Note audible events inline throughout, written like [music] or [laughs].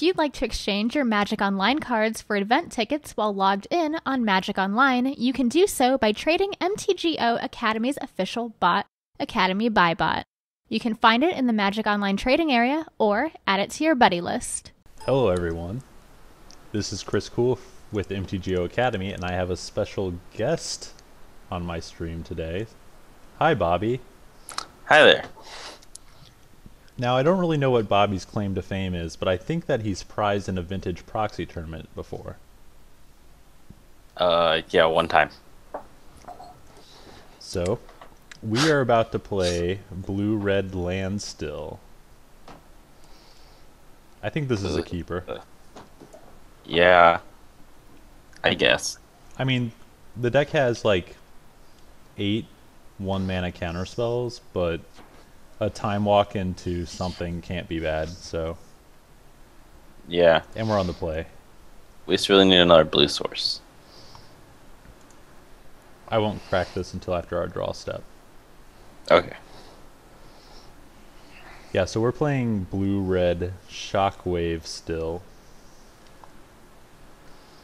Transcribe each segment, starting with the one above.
If you'd like to exchange your Magic Online cards for event tickets while logged in on Magic Online, you can do so by trading MTGO Academy's official bot, Academy Buy Bot. You can find it in the Magic Online trading area or add it to your buddy list. Hello, everyone. This is Chris Kool with MTGO Academy, and I have a special guest on my stream today. Hi, Bobby. Hi there. Now, I don't really know what Bobby's claim to fame is, but I think that he's prized in a vintage proxy tournament before. Uh, yeah, one time. So, we are about to play Blue Red Landstill. I think this is a keeper. Yeah, I guess. I mean, the deck has like eight one mana counter spells, but a time walk into something can't be bad. So, Yeah, and we're on the play. we just really need another blue source. I won't crack this until after our draw step. Okay. Yeah, so we're playing blue red shockwave still.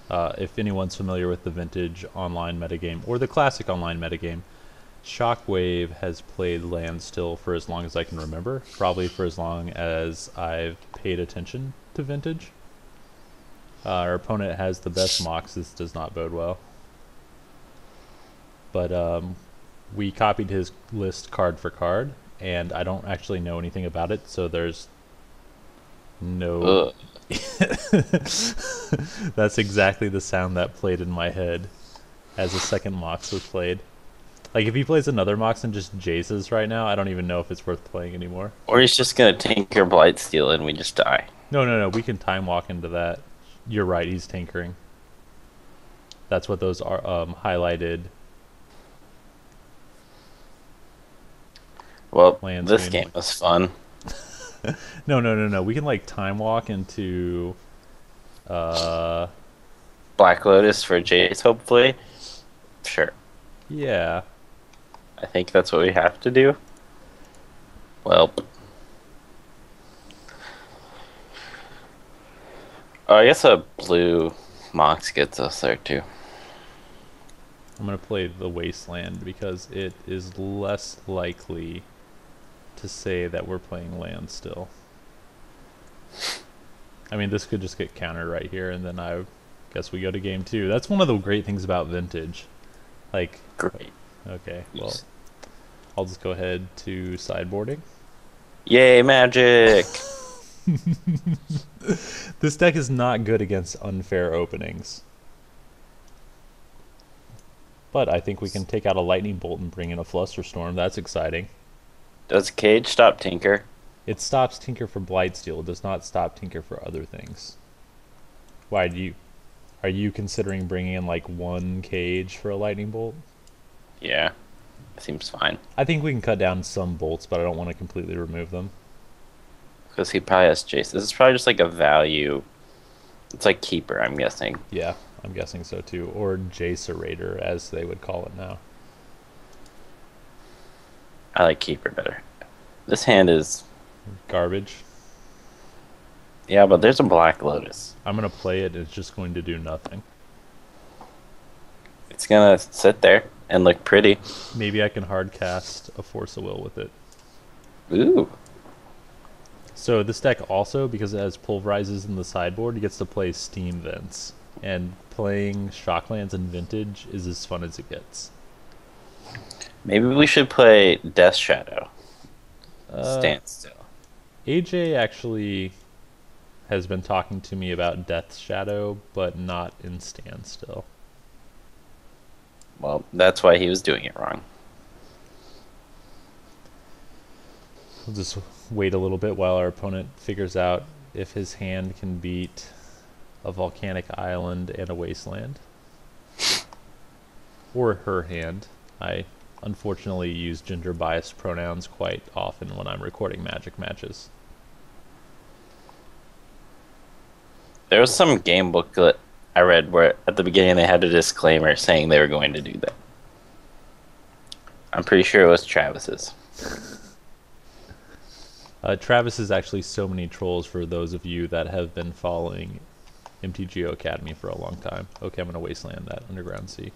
Uh, if anyone's familiar with the vintage online metagame or the classic online metagame, Shockwave has played Landstill for as long as I can remember, probably for as long as I've paid attention to vintage. Uh, our opponent has the best Mox. This does not bode well. But um, we copied his list card for card, and I don't actually know anything about it, so there's no. [laughs] That's exactly the sound that played in my head as the second Mox was played. Like if he plays another Mox and just Jaces right now, I don't even know if it's worth playing anymore. Or he's just gonna tinker Blightsteel and we just die. No, no, no. We can time walk into that. You're right. He's tinkering. That's what those are um, highlighted. Well, Lands this game like- was fun. [laughs] No, no, no, no. We can like time walk into. Uh, Black Lotus for Jace, hopefully. Sure. yeah. I think that's what we have to do. Well. Oh, I guess a blue Mox gets us there too. I'm gonna play the Wasteland because it is less likely to say that we're playing Landstill. I mean, this could just get countered right here, and then I guess we go to game two. That's one of the great things about vintage. Like, Great. Okay, well, I'll just go ahead to sideboarding. Yay, magic! [laughs] This deck is not good against unfair openings. But I think we can take out a lightning bolt and bring in a flusterstorm. That's exciting. Does Cage stop Tinker? It stops Tinker for Blightsteel. It does not stop Tinker for other things. Why do you? Are you considering bringing in like one cage for a lightning bolt? Yeah. Seems fine. I think we can cut down some bolts, but I don't want to completely remove them. Because he probably has Jace. This is probably just like a value. It's like Keeper, I'm guessing. Yeah, I'm guessing so too. Or Jacerator, as they would call it now. I like Keeper better. This hand is. Garbage. Yeah, but there's a Black Lotus. I'm gonna play it. It's just going to do nothing. It's gonna sit there and look pretty. Maybe I can hard cast a Force of Will with it. Ooh. So this deck also, because it has pulverizes in the sideboard, gets to play Steam Vents. And playing Shocklands and Vintage is as fun as it gets. Maybe we should play Death Shadow. Uh, Stand. AJ actually has been talking to me about Death Shadow, but not in Standstill. Well, that's why he was doing it wrong. We'll just wait a little bit while our opponent figures out if his hand can beat a volcanic island and a wasteland. [laughs] Or her hand. I unfortunately use gender biased pronouns quite often when I'm recording magic matches. There was some game booklet I read where at the beginning they had a disclaimer saying they were going to do that. I'm pretty sure it was Travis's. Uh, Travis is actually so many trolls for those of you that have been following MTGO Academy for a long time. Okay, I'm gonna wasteland that underground sea.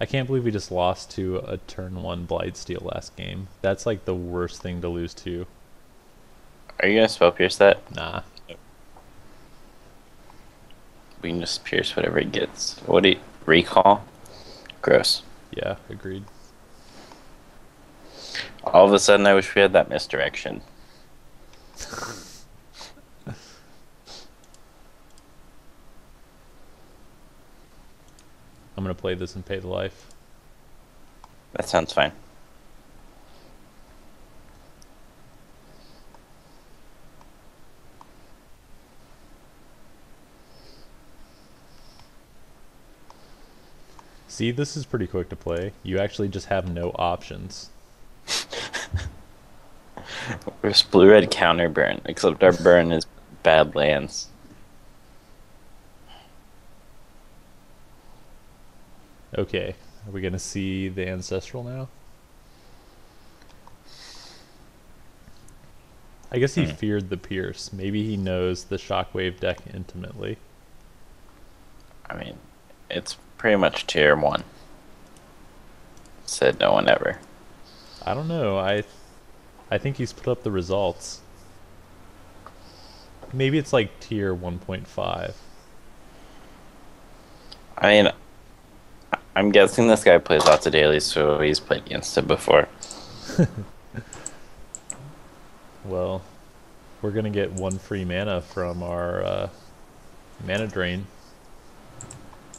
I can't believe we just lost to a turn one Blightsteel last game. That's like the worst thing to lose to. Are you gonna spell pierce that? Nah. We can just pierce whatever it gets. What do you recall? Gross. Yeah, agreed. All of a sudden, I wish we had that misdirection. I'm gonna play this and pay the life. That sounds fine. See, this is pretty quick to play. You actually just have no options. [laughs] Where's blue red counter burn? Except our burn is bad lands. Okay, are we gonna see the ancestral now? I guess he Hmm. feared the pierce. Maybe he knows the shockwave deck intimately. I mean, it's pretty much tier one. Said no one ever. I don't know. I, I think he's put up the results. Maybe it's like tier 1.5. I mean, I- I'm guessing this guy plays lots of dailies, so he's played against it before. [laughs] Well, we're gonna get one free mana from our uh, mana drain.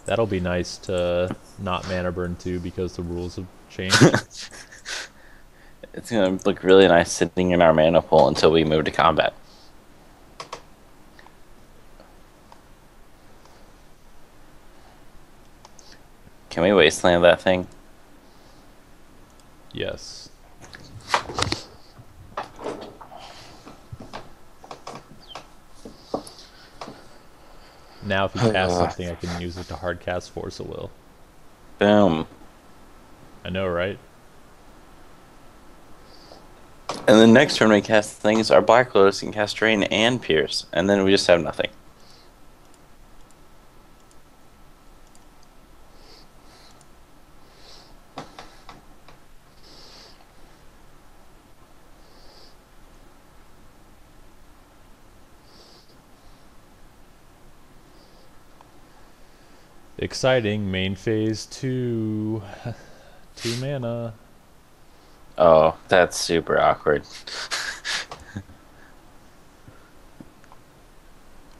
That'll be nice to not mana burn too because the rules have changed. [laughs] It's gonna look really nice sitting in our mana pool until we move to combat. Can we wasteland that thing? yes. Now if you [sighs] cast something, I can use it to hard cast Force of Will. Boom. I know, right? And then next turn we cast things, our Black Lotus can cast Drain and Pierce, and then we just have nothing. Exciting main phase two. [laughs] two mana. Oh, that's super awkward. [laughs]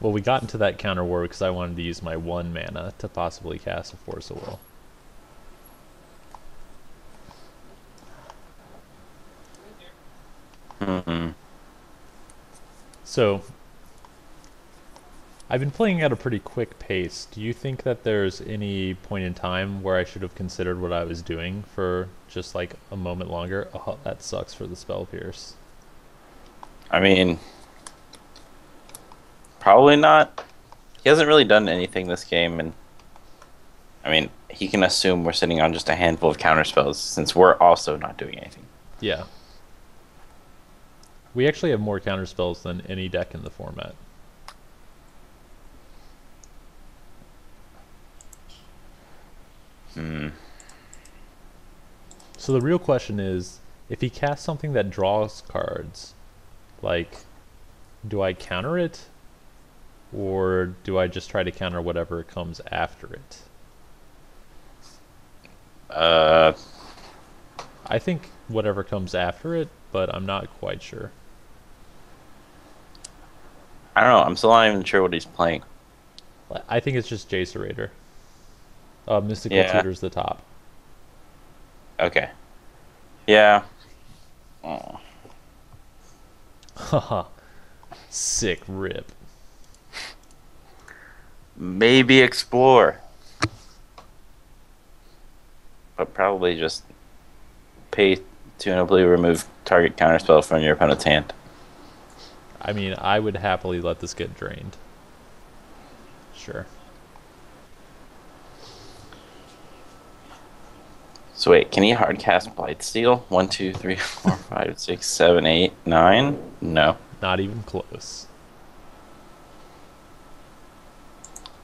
Well, we got into that counter war because I wanted to use my one mana to possibly cast a Force of Will. hmm So, I've been playing at a pretty quick pace. Do you think that there's any point in time where I should have considered what I was doing for just like a moment longer? Oh, that sucks for the spell pierce. I mean, probably not. He hasn't really done anything this game, and I mean, he can assume we're sitting on just a handful of counter spells since we're also not doing anything. Yeah. We actually have more counter spells than any deck in the format. Hmm. So the real question is, if he casts something that draws cards, like, do I counter it, or do I just try to counter whatever comes after it? Uh, I think whatever comes after it, but I'm not quite sure. I don't know. I'm still not even sure what he's playing. I think it's just Jacerator. Uh, Mystical Yeah. Tutor's the top. Okay. Yeah. Oh. Haha. Sick rip. Maybe explore. But probably just pay tunably remove target counterspell from your opponent's hand. I mean, I would happily let this get drained. Sure. So wait, can he hardcast Blightsteel? One, two, three, [laughs] four, five, six, seven, eight, nine? No. Not even close.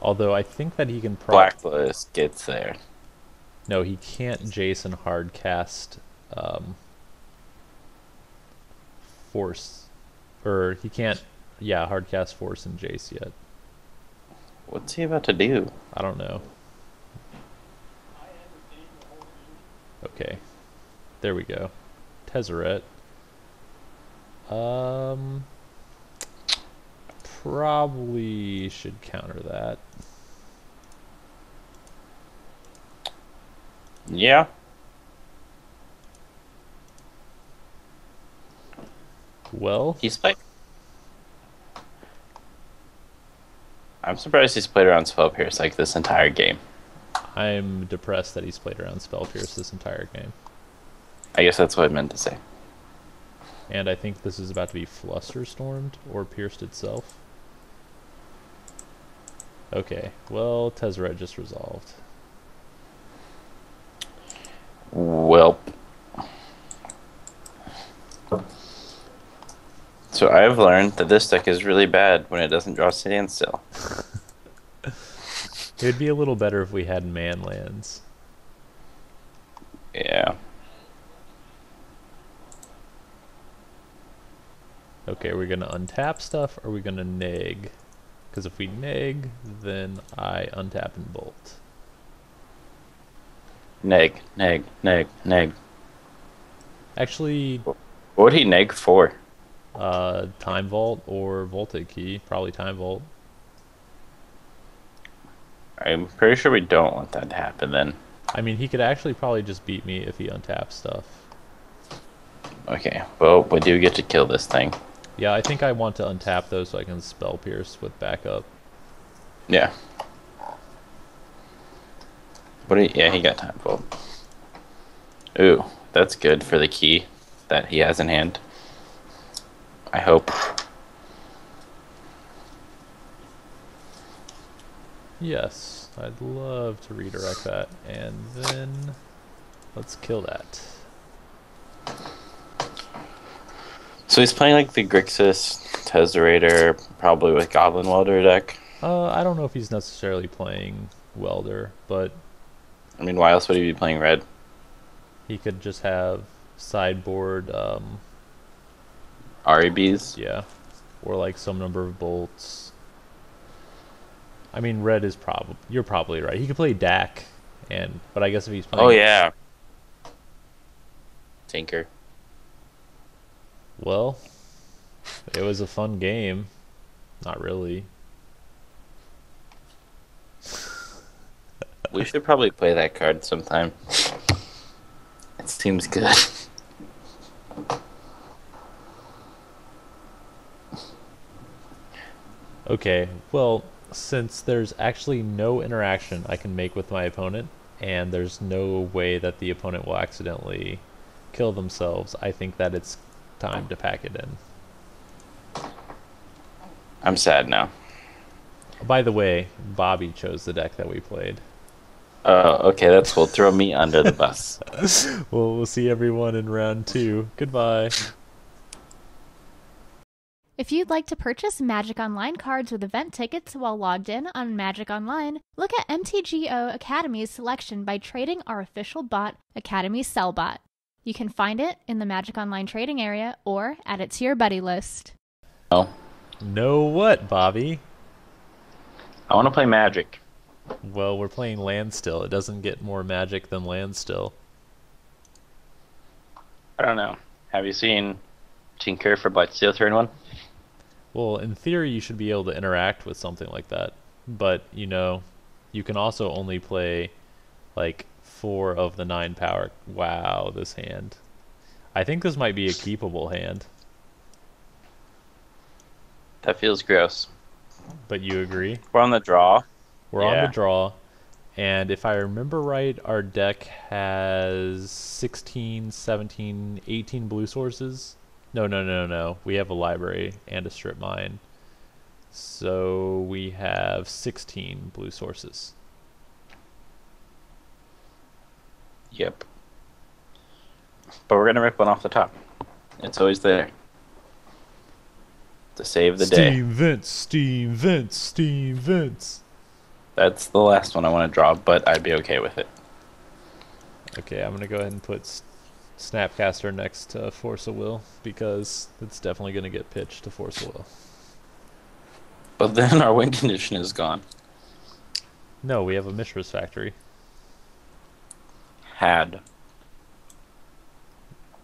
Although I think that he can probably Black Lotus gets there. no, he can't Jason hardcast um, force, or he can't yeah hardcast force and Jace yet. What's he about to do? I don't know. Okay, there we go. Tezzeret. Um, probably should counter that. Yeah. Well, He's played. I'm surprised he's played around Spell Pierce like this entire game. I'm depressed that he's played around Spell Pierce this entire game. I guess that's what I meant to say. And I think this is about to be Flusterstormed or Pierced itself. Okay, well, Tezzeret just resolved. Welp. So I've learned that this deck is really bad when it doesn't draw standstill. It would be a little better if we had man lands. Yeah. Okay, are we gonna untap stuff or are we gonna neg? Because if we neg, then I untap and bolt. Neg, neg, neg, neg. Actually, What would he neg for? uh, time vault or voltaic key, probably time vault. I'm pretty sure we don't want that to happen then. I mean, he could actually probably just beat me if he untaps stuff. Okay, well, we do get to kill this thing. Yeah, I think I want to untap those so I can spell pierce with backup. Yeah. What? Do you, yeah, he got time for. Ooh, that's good for the key that he has in hand. I hope. Yes, I'd love to redirect that. And then let's kill that. So he's playing like the Grixis Tezzerator, probably with Goblin Welder deck. Uh, I don't know if he's necessarily playing Welder, but I mean, why else would he be playing red? he could just have sideboard, um, REBs? yeah, or like some number of bolts. I mean, red is probably you're probably right. He could play Dack, and but I guess if he's playing, Oh yeah. Tinker. Well, it was a fun game. Not really. We should probably play that card sometime. It seems good. Okay, well, since there's actually no interaction I can make with my opponent, and there's no way that the opponent will accidentally kill themselves, I think that it's time to pack it in. I'm sad now. By the way, Bobby chose the deck that we played. Oh, okay, that's cool. Throw me under the bus. [laughs] Well, we'll see everyone in round two. Goodbye. If you'd like to purchase Magic Online cards with event tickets while logged in on Magic Online, look at MTGO Academy's selection by trading our official bot, Academy Sellbot. You can find it in the Magic Online trading area or add it to your buddy list. Oh, Know what, Bobby? I want to play Magic. Well, we're playing Landstill. It doesn't get more magic than Landstill. I don't know. Have you seen Tinker for Blightsteel turn one? Well, in theory, you should be able to interact with something like that. But, you know, you can also only play like four of the nine power. Wow, this hand. I think this might be a keepable hand, That feels gross. but you agree? We're on the draw. We're on the draw. And if I remember right, our deck has 16, 17, 18 blue sources. No, no, no, no. We have a library and a strip mine. So we have 16 blue sources. Yep. but we're gonna rip one off the top. It's always there to save the day. Steam vents, steam vents, steam vents. That's the last one I want to draw, but I'd be okay with it. Okay, I'm gonna go ahead and put S- Snapcaster next to Force of Will because it's definitely gonna get pitched to Force of Will. But then our win condition is gone. No, we have a Mishra's factory. Had.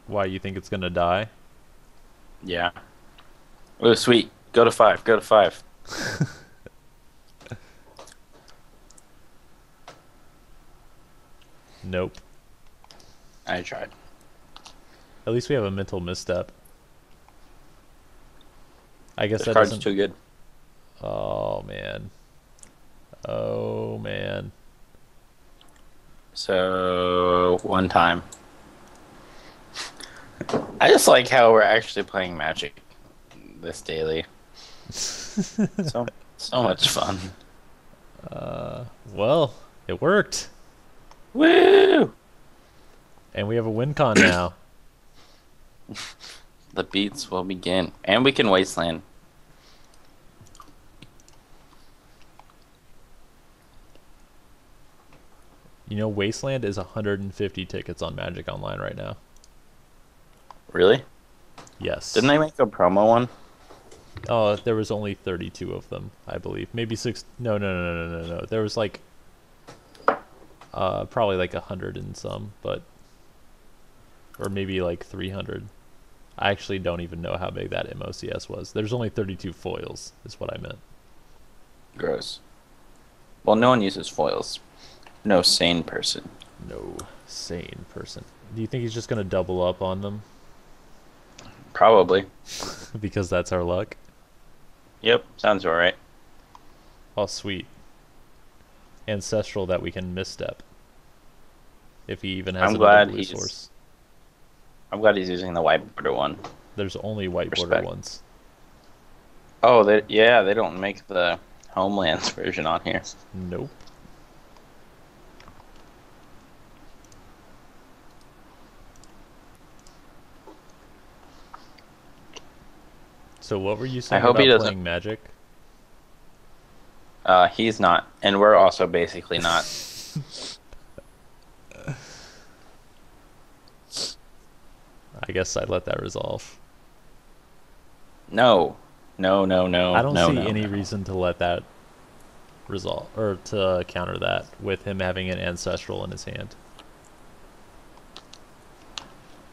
Why you think it's gonna die? Yeah. Oh, sweet. Go to five. Go to five. [laughs] Nope. I tried. At least we have a mental misstep. I guess This that card's doesn't. too good. Oh man. Oh man. So one time. I just like how we're actually playing Magic this daily. so so much fun. [laughs] Uh, well, it worked, Woo! and we have a win con now. [laughs] The beats will begin, and we can wasteland. You know, Wasteland is 150 tickets on Magic Online right now. Really? Yes. Didn't they make a promo one? Oh, there was only 32 of them, I believe. Maybe six. No, no, no, no, no, no. There was like, uh, probably like a hundred and some, but, or maybe like 300. I actually don't even know how big that MOCS was. There's only 32 foils, is what I meant. Gross. Well, no one uses foils. No sane person. No sane person. Do you think he's just gonna double up on them Probably. [laughs] because that's our luck? Yep, sounds alright. Oh, sweet. Ancestral that we can misstep. If he even has I'm another glad blue he's- source. I'm glad he's using the white border one. There's only white border ones. Oh, they yeah, they don't make the Homelands [laughs] version on here. Nope. So what were you saying I hope about he doesn't- playing Magic? Uh, he's not, and we're also basically not. [laughs] I guess I'd let that resolve. No, no, no, no. I don't no, see no, any no. reason to let that resolve or to counter that with him having an ancestral in his hand.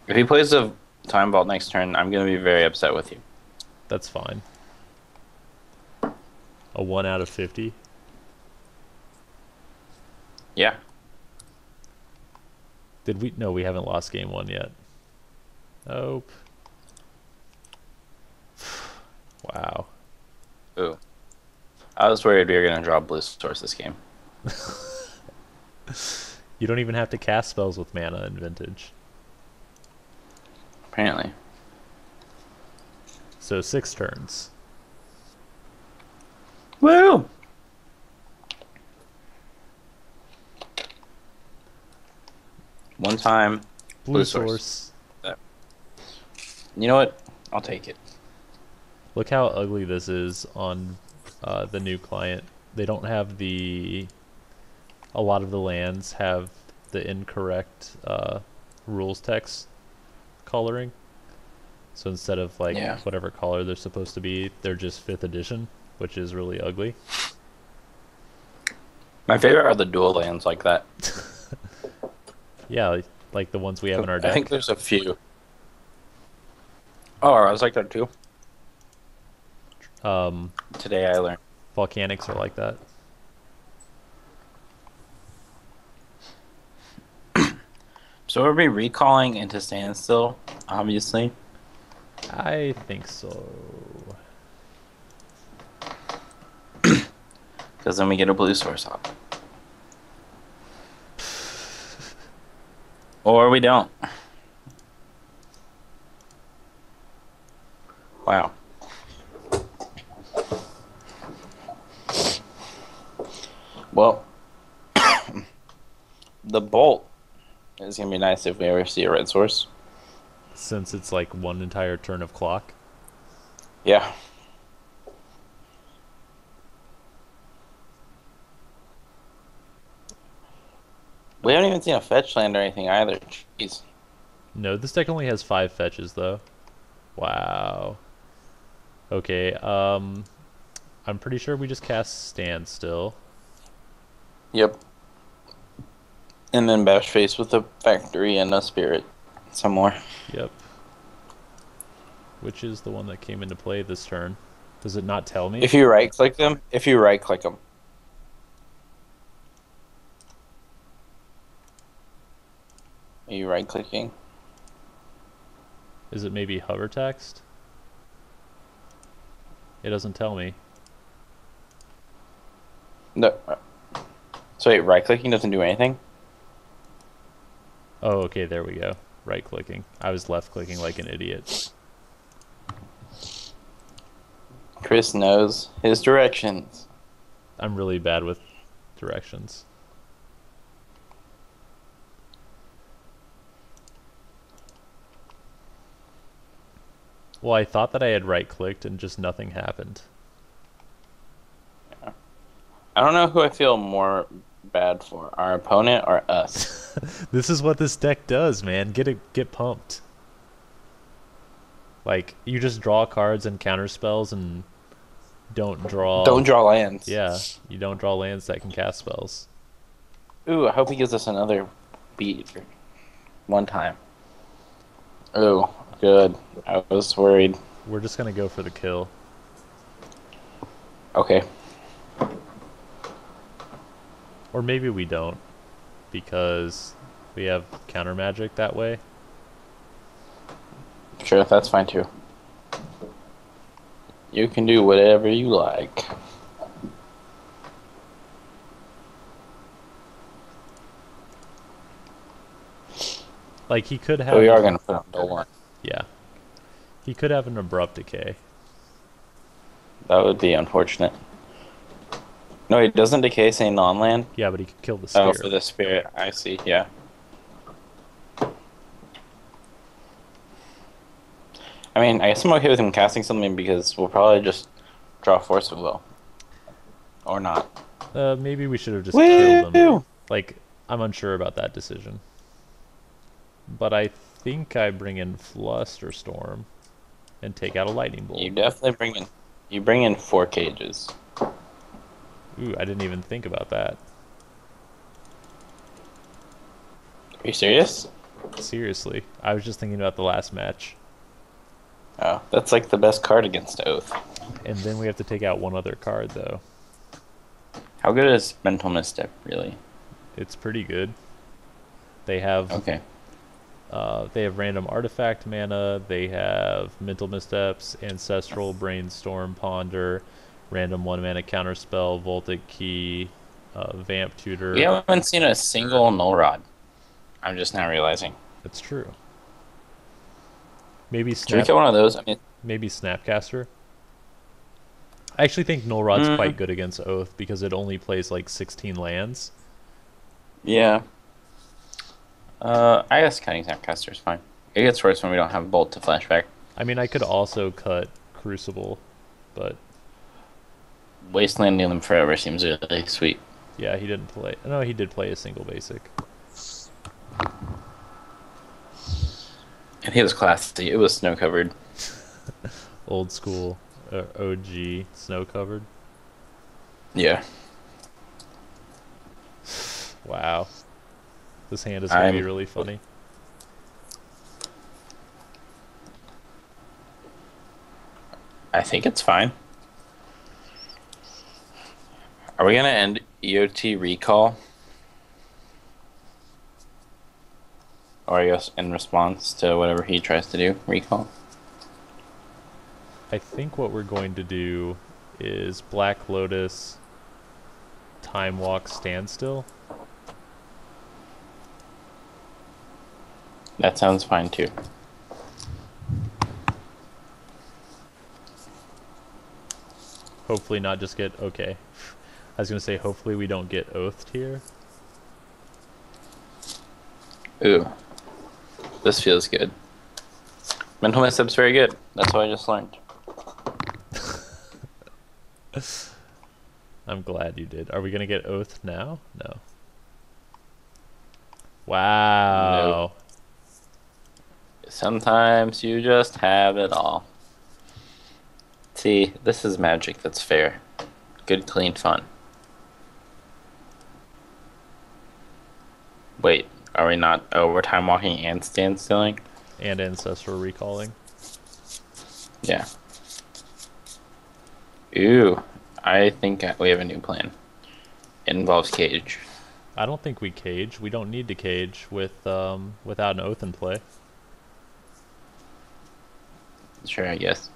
If he plays a time vault next turn, I'm gonna be very upset with you. That's fine. A one out of fifty. Yeah. Did we? No, we haven't lost game one yet. Nope. Wow. Ooh. I was worried we were gonna draw blue source this game. [laughs] You don't even have to cast spells with mana in Vintage. Apparently. So six turns. Woo! One time. Blue, Blue source. source. You know what? I'll take it. Look how ugly this is on uh, the new client. They don't have the. A lot of the lands have the incorrect uh, rules text coloring. So instead of like Yeah. whatever color they're supposed to be, they're just fifth edition, which is really ugly. My favorite are the dual lands like that. [laughs] Yeah, like, like the ones we have in our deck. I think there's a few. Oh, I was like that too. Um, Today I learned. volcanics are like that. [clears throat] So we'll be recalling into standstill? Obviously. I think so. [clears throat] Because then we get a blue source up. [laughs] Or we don't. Wow. Well, [coughs] the bolt is going to be nice if we ever see a red source. since it's like one entire turn of clock. Yeah. We haven't even seen a fetch land or anything either. Jeez. No, this deck only has five fetches though. Wow. Okay, um I'm pretty sure we just cast standstill. Yep. And then bash face with a factory and a spirit. Some more. Yep. Which is the one that came into play this turn? Does it not tell me? If you right click them, if you right click them. Are you right clicking? Is it maybe hover text? It doesn't tell me. No. So wait, right clicking doesn't do anything? Oh, okay, there we go. Right clicking. I was left clicking like an idiot. Chris knows his directions. I'm really bad with directions. Well, I thought that I had right clicked and just nothing happened. Yeah. I don't know who I feel more bad for, our opponent or us. [laughs] this is what this deck does, man. Get it get pumped. Like you just draw cards and counter spells and don't draw Don't draw lands. Yeah, you don't draw lands that can cast spells. Ooh, I hope he gives us another beat one time. Ooh, good. I was worried. We're just gonna go for the kill. Okay. Or maybe we don't. Because we have counter magic that way. Sure, that's fine too. You can do whatever you like. Like he could have But we are gonna put on Dolan. Yeah. He could have an abrupt decay. That would be unfortunate. No, he doesn't decay say non-land. Yeah, but he could kill the spirit. Oh, for the spirit. I see. Yeah. I mean, I guess I'm okay with him casting something because we'll probably just draw force of will, or not. Uh, maybe we should have just killed him. Woo! Like, I'm unsure about that decision. But I think I bring in Flusterstorm and take out a Lightning Bolt. You definitely bring in. You bring in four cages. Ooh, I didn't even think about that. Are you serious? Seriously. I was just thinking about the last match. Oh, that's like the best card against Oath. And then we have to take out one other card, though. How good is Mental Misstep, really? It's pretty good. They have Okay. Uh, they have random artifact mana. They have mental missteps, ancestral brainstorm, ponder, random one mana counterspell, voltaic key, uh, vamp tutor. We haven't seen a single null rod. I'm just now realizing. That's true. Maybe Should we get one of those? I mean, maybe snapcaster. I actually think null rod's Mm. quite good against oath because it only plays like 16 lands. yeah. Uh, I guess cutting Snapcaster is fine. It gets worse when we don't have Bolt to flashback. I mean, I could also cut crucible, but Wastelanding them forever seems really sweet. yeah, he didn't play. No, he did play a single basic. And he was classy. It was snow covered. [laughs] Old school, uh, OG, snow covered. Yeah. Wow. This hand is gonna be really funny. I think it's fine. Are we gonna end EOT recall? Or guess in response to whatever he tries to do, recall. I think what we're going to do is Black Lotus, Time Walk, Standstill. That sounds fine too. Hopefully not just get okay. [laughs] I was gonna say hopefully we don't get oathed here. Ooh. This feels good. Mental misstep's very good. That's what I just learned. [laughs] I'm glad you did. Are we gonna get oath now? No. Wow. Sometimes you just have it all. See, this is magic that's fair. Good, clean fun. Wait, are we not? overtime walking and stand stilling? And ancestral recalling. Yeah. Ooh, I think we have a new plan. It involves cage. I don't think we cage. We don't need to cage with um without an oath in play. Sure, I guess.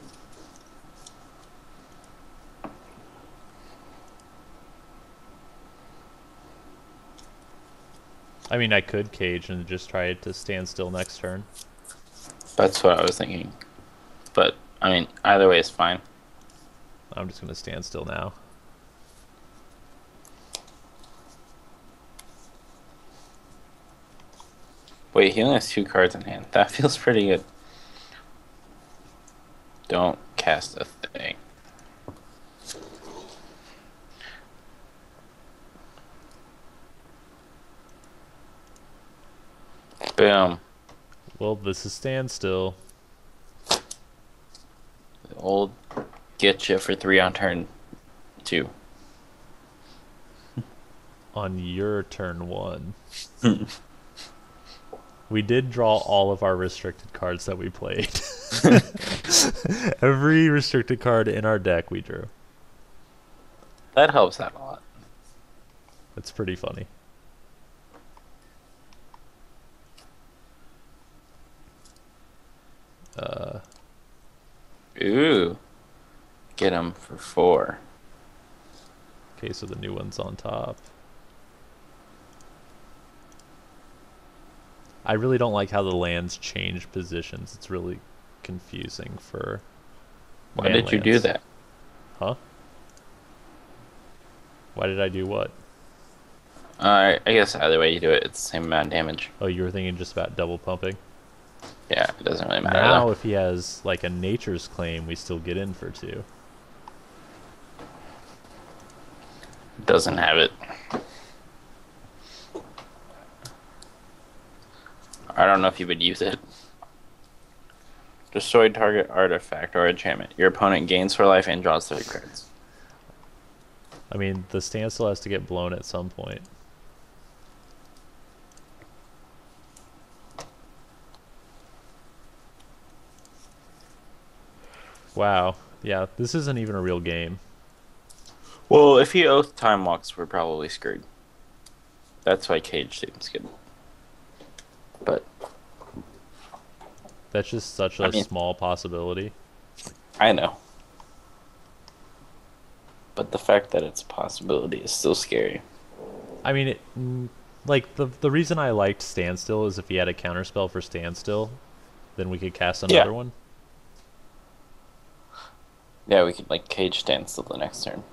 I mean, I could cage and just try to stand still next turn. That's what I was thinking. But, I mean, either way is fine. I'm just going to stand still now. Wait, he only has two cards in hand. That [laughs] feels pretty good. Don't cast a thing. Boom. Well, this is standstill. The old get you for three on turn two. [laughs] On your turn one. [laughs] we did draw all of our restricted cards that we played. [laughs] [laughs] Every restricted card in our deck we drew. That helps out a lot. That's pretty funny. Uh, Ooh. Get him for four. okay, so the new one's on top. I really don't like how the lands change positions. It's really confusing for. Why did you do that? Huh? Why did I do what? Uh, I guess either way you do it, it's the same amount of damage. Oh, you were thinking just about double pumping. Yeah, it doesn't really matter. Now, though. if he has like a nature's claim, we still get in for two. Doesn't have it. I don't know if you would use it. Destroy target artifact or enchantment. Your opponent gains for life and draws three cards. I mean, the standstill has to get blown at some point. Wow. Yeah, this isn't even a real game. Well, if he oath time walks, we're probably screwed. That's why cage seems good. But That's just such a I mean- small possibility. I know. But the fact that it's a possibility is still scary. I mean, it, like the the reason I liked standstill is if he had a counterspell for standstill, then we could cast Yeah. another one. Yeah, we could like cage standstill the next turn.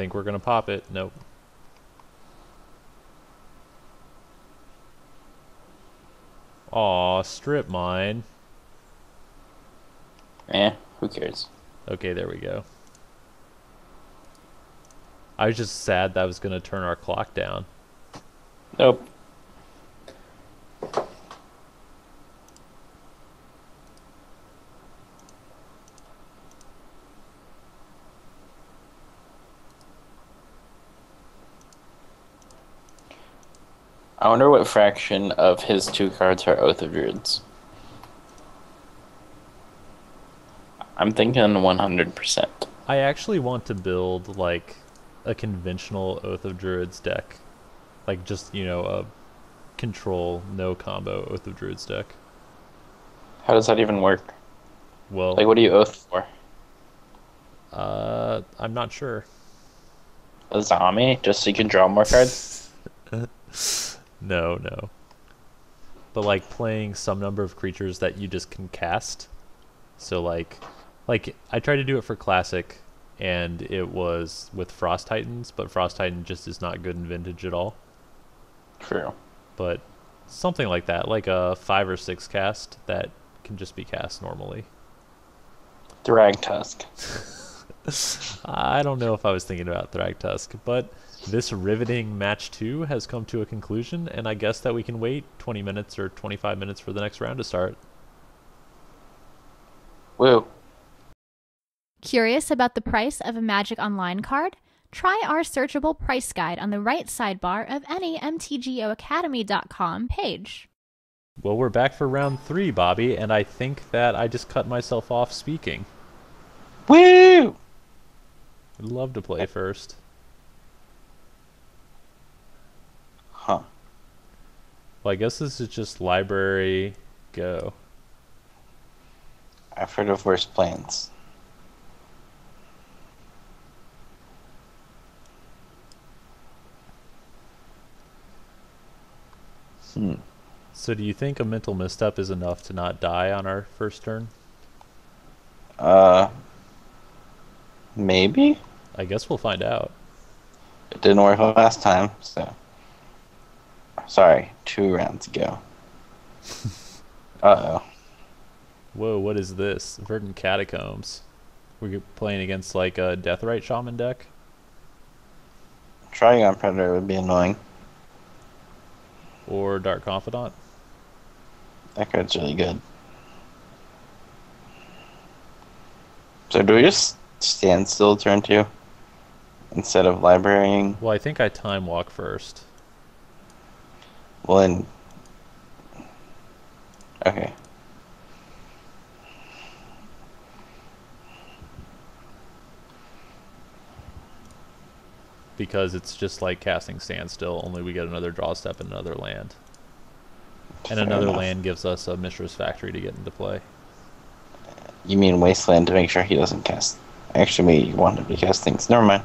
Think we're gonna pop it. Nope. Aw, strip mine. Eh, who cares? Okay, there we go. I was just sad that was gonna turn our clock down. Nope. I wonder what fraction of his two cards are Oath of Druids. I'm thinking 100%. I actually want to build like a conventional Oath of Druids deck. Like just, you know, a control, no combo Oath of Druids deck. How does that even work? Well, Like, what do you oath for? uh, I'm not sure. Azami? Just so you can draw more cards? [laughs] No, no. But like playing some number of creatures that you just can cast. So like like I tried to do it for classic, and it was with Frost Titans, but Frost Titan just is not good in vintage at all. True. But something like that, like a five or six cast that can just be cast normally. Thragtusk. [laughs] I don't know if I was thinking about Thragtusk, but this riveting match two has come to a conclusion, and I guess that we can wait 20 minutes or 25 minutes for the next round to start. Woo. Curious about the price of a Magic Online card? Try our searchable price guide on the right sidebar of any MTGOacademy.com page. Well, we're back for round three, Bobby, and I think that I just cut myself off speaking. Woo! I'd love to play first. Huh. Well, I guess this is just library go. I've heard of worse plans. Hmm. So, do you think a mental misstep is enough to not die on our first turn? Uh. Maybe? I guess we'll find out. It didn't work last time, so. Sorry, two rounds ago. [laughs] uh oh. Whoa, what is this? Verdant Catacombs. We're playing against like a Deathrite Shaman deck? Trigon Predator would be annoying. Or Dark Confidant? That card's really good. So do we just stand still turn two? Instead of librarying? Well, I think I time walk first. Well then Okay. Because it's just like casting Standstill, only we get another draw step and another land. And Fair another enough. land gives us a Mishra's Factory to get into play. You mean Wasteland to make sure he doesn't cast. Actually, you want him to cast things. Never mind.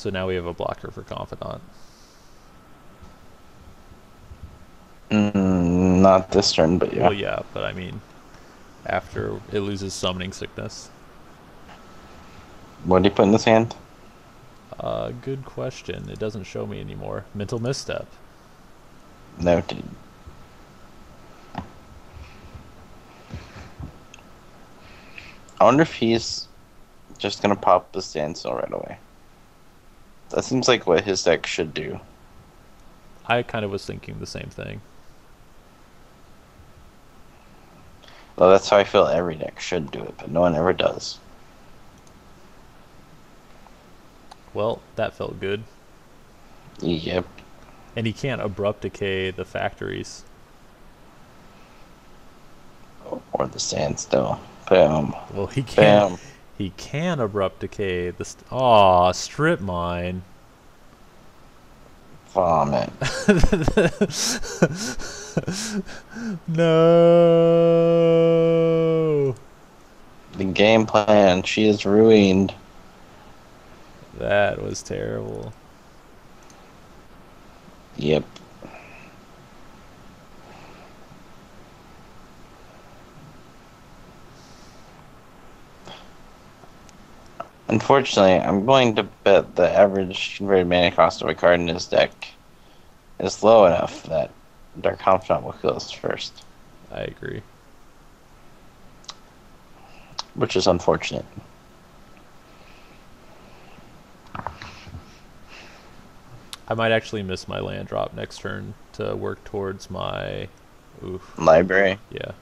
So now we have a blocker for Confidant. Mm, not this turn, but yeah. Well, yeah, but I mean, after it loses summoning sickness. What did he put in this hand? Uh, good question. It doesn't show me anymore. Mental misstep. Noted. I wonder if he's just gonna pop the standstill right away. That seems like what his deck should do. I kind of was thinking the same thing. Well, that's how I feel every deck should do it, but no one ever does. Well, that felt good. Yep. And he can't abrupt decay the factories. Or the sandstone. Boom. Well, he can. Bam. He can abrupt decay the. St- Aw, strip mine. Vomit. [laughs] no. The game plan. She is ruined. That was terrible. Yep. Unfortunately, I'm going to bet the average converted mana cost of a card in his deck is low enough that Dark Confidant will kill us first, I agree. which is unfortunate. I might actually miss my land drop next turn to work towards my. Oof. Library. Yeah.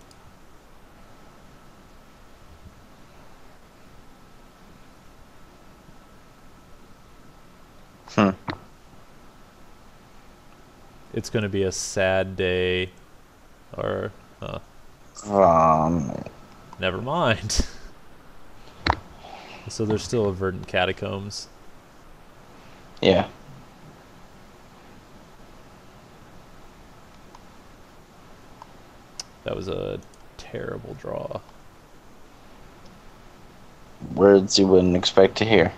Hmm. It's going to be a sad day. Or. Uh, Vomit. never mind. [laughs] so there's still a verdant catacombs. Yeah. That was a terrible draw. Words you wouldn't expect to hear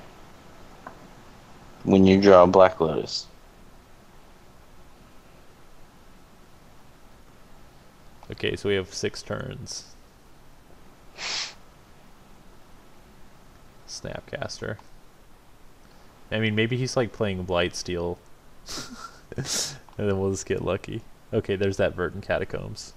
when you draw Black Lotus. Okay, so we have six turns. Snapcaster. I mean, maybe he's like playing Blightsteel. [laughs] and then we'll just get lucky. Okay, there's that Verdant Catacombs.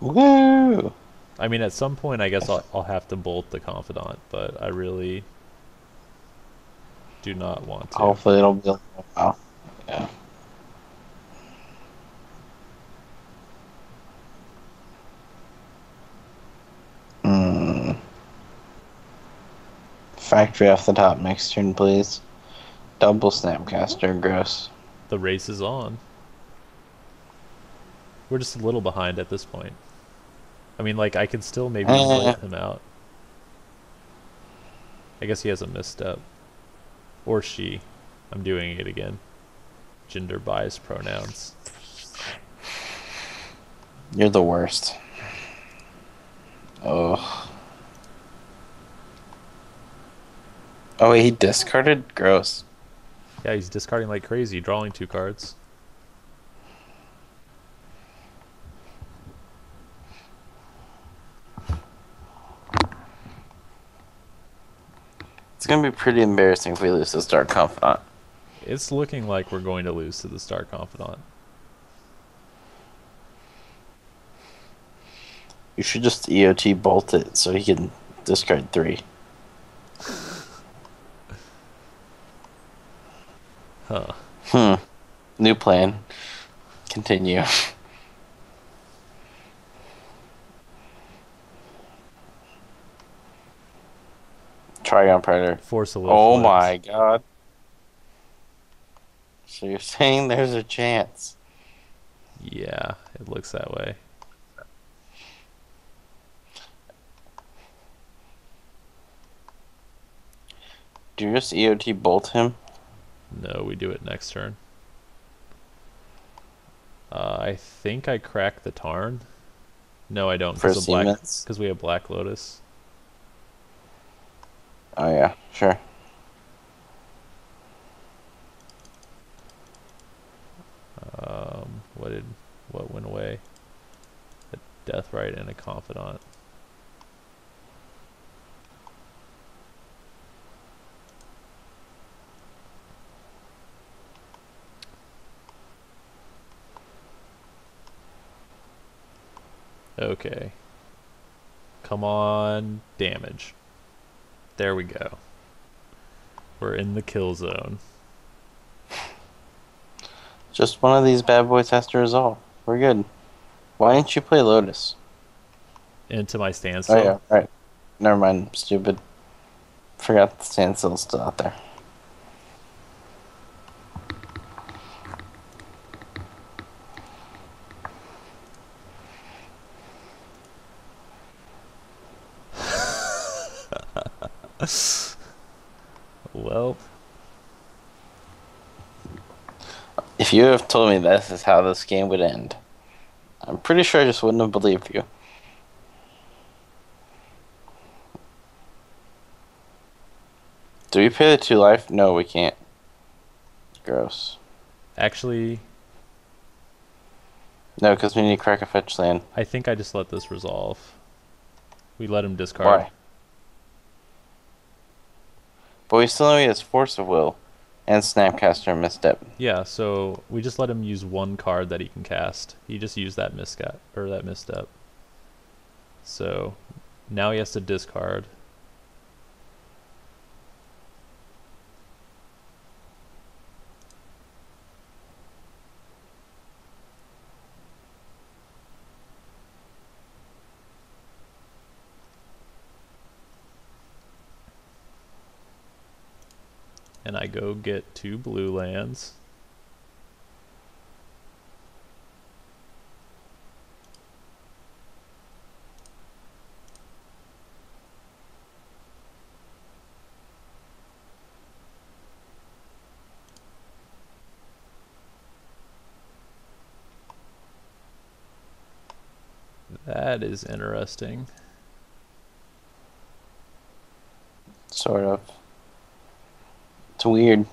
Woo! I mean, at some point, I guess I'll, I'll have to bolt the Confidant, but I really do not want to. Hopefully it'll be a while. Yeah. Hmm. Factory off the top next turn, please. Double Snapcaster, gross. The race is on. We're just a little behind at this point. I mean, like, I can still maybe Uh. him out. I guess he has a misstep. Or she. I'm doing it again. Gender biased pronouns. You're the worst. Oh. Oh, wait, he discarded? Gross. Yeah, he's discarding like crazy, drawing two cards. It's gonna be pretty embarrassing if we lose this Star Confidant. It's looking like we're going to lose to the Star Confidant. You should just EOT bolt it so he can discard three. [laughs] Huh. Hmm. New plan. Continue. [laughs] Trigon Predator. Force a little. Oh my god. So you're [laughs] saying there's a chance? Yeah, it looks that way. Do you just EOT bolt him? No, we do it next turn. Uh, I think I crack the Tarn. No, I don't. Because we have Black Lotus. Oh yeah, sure. Um, what did what went away? A Deathrite and a Confidant. Okay. Come on, damage. There we go. We're in the kill zone. Just one of these bad boys has to resolve. We're good. Why didn't you play Lotus? Into my oh, standstill. Oh yeah, right. Never mind, stupid. Forgot the standstill's still out there. [laughs] Well, If you have told me this is how this game would end, I'm pretty sure I just wouldn't have believed you. Do we pay the two life? No, we can't. Gross. actually, No, because we need to crack a fetch land. I think I just let this resolve. We let him discard. Why? But we still he has Force of Will and Snapcaster Misstep. Yeah, so we just let him use one card that he can cast. He just used that miscat or that misstep. So now he has to discard. and I go get two blue lands. That is interesting. Sort of. It's weird.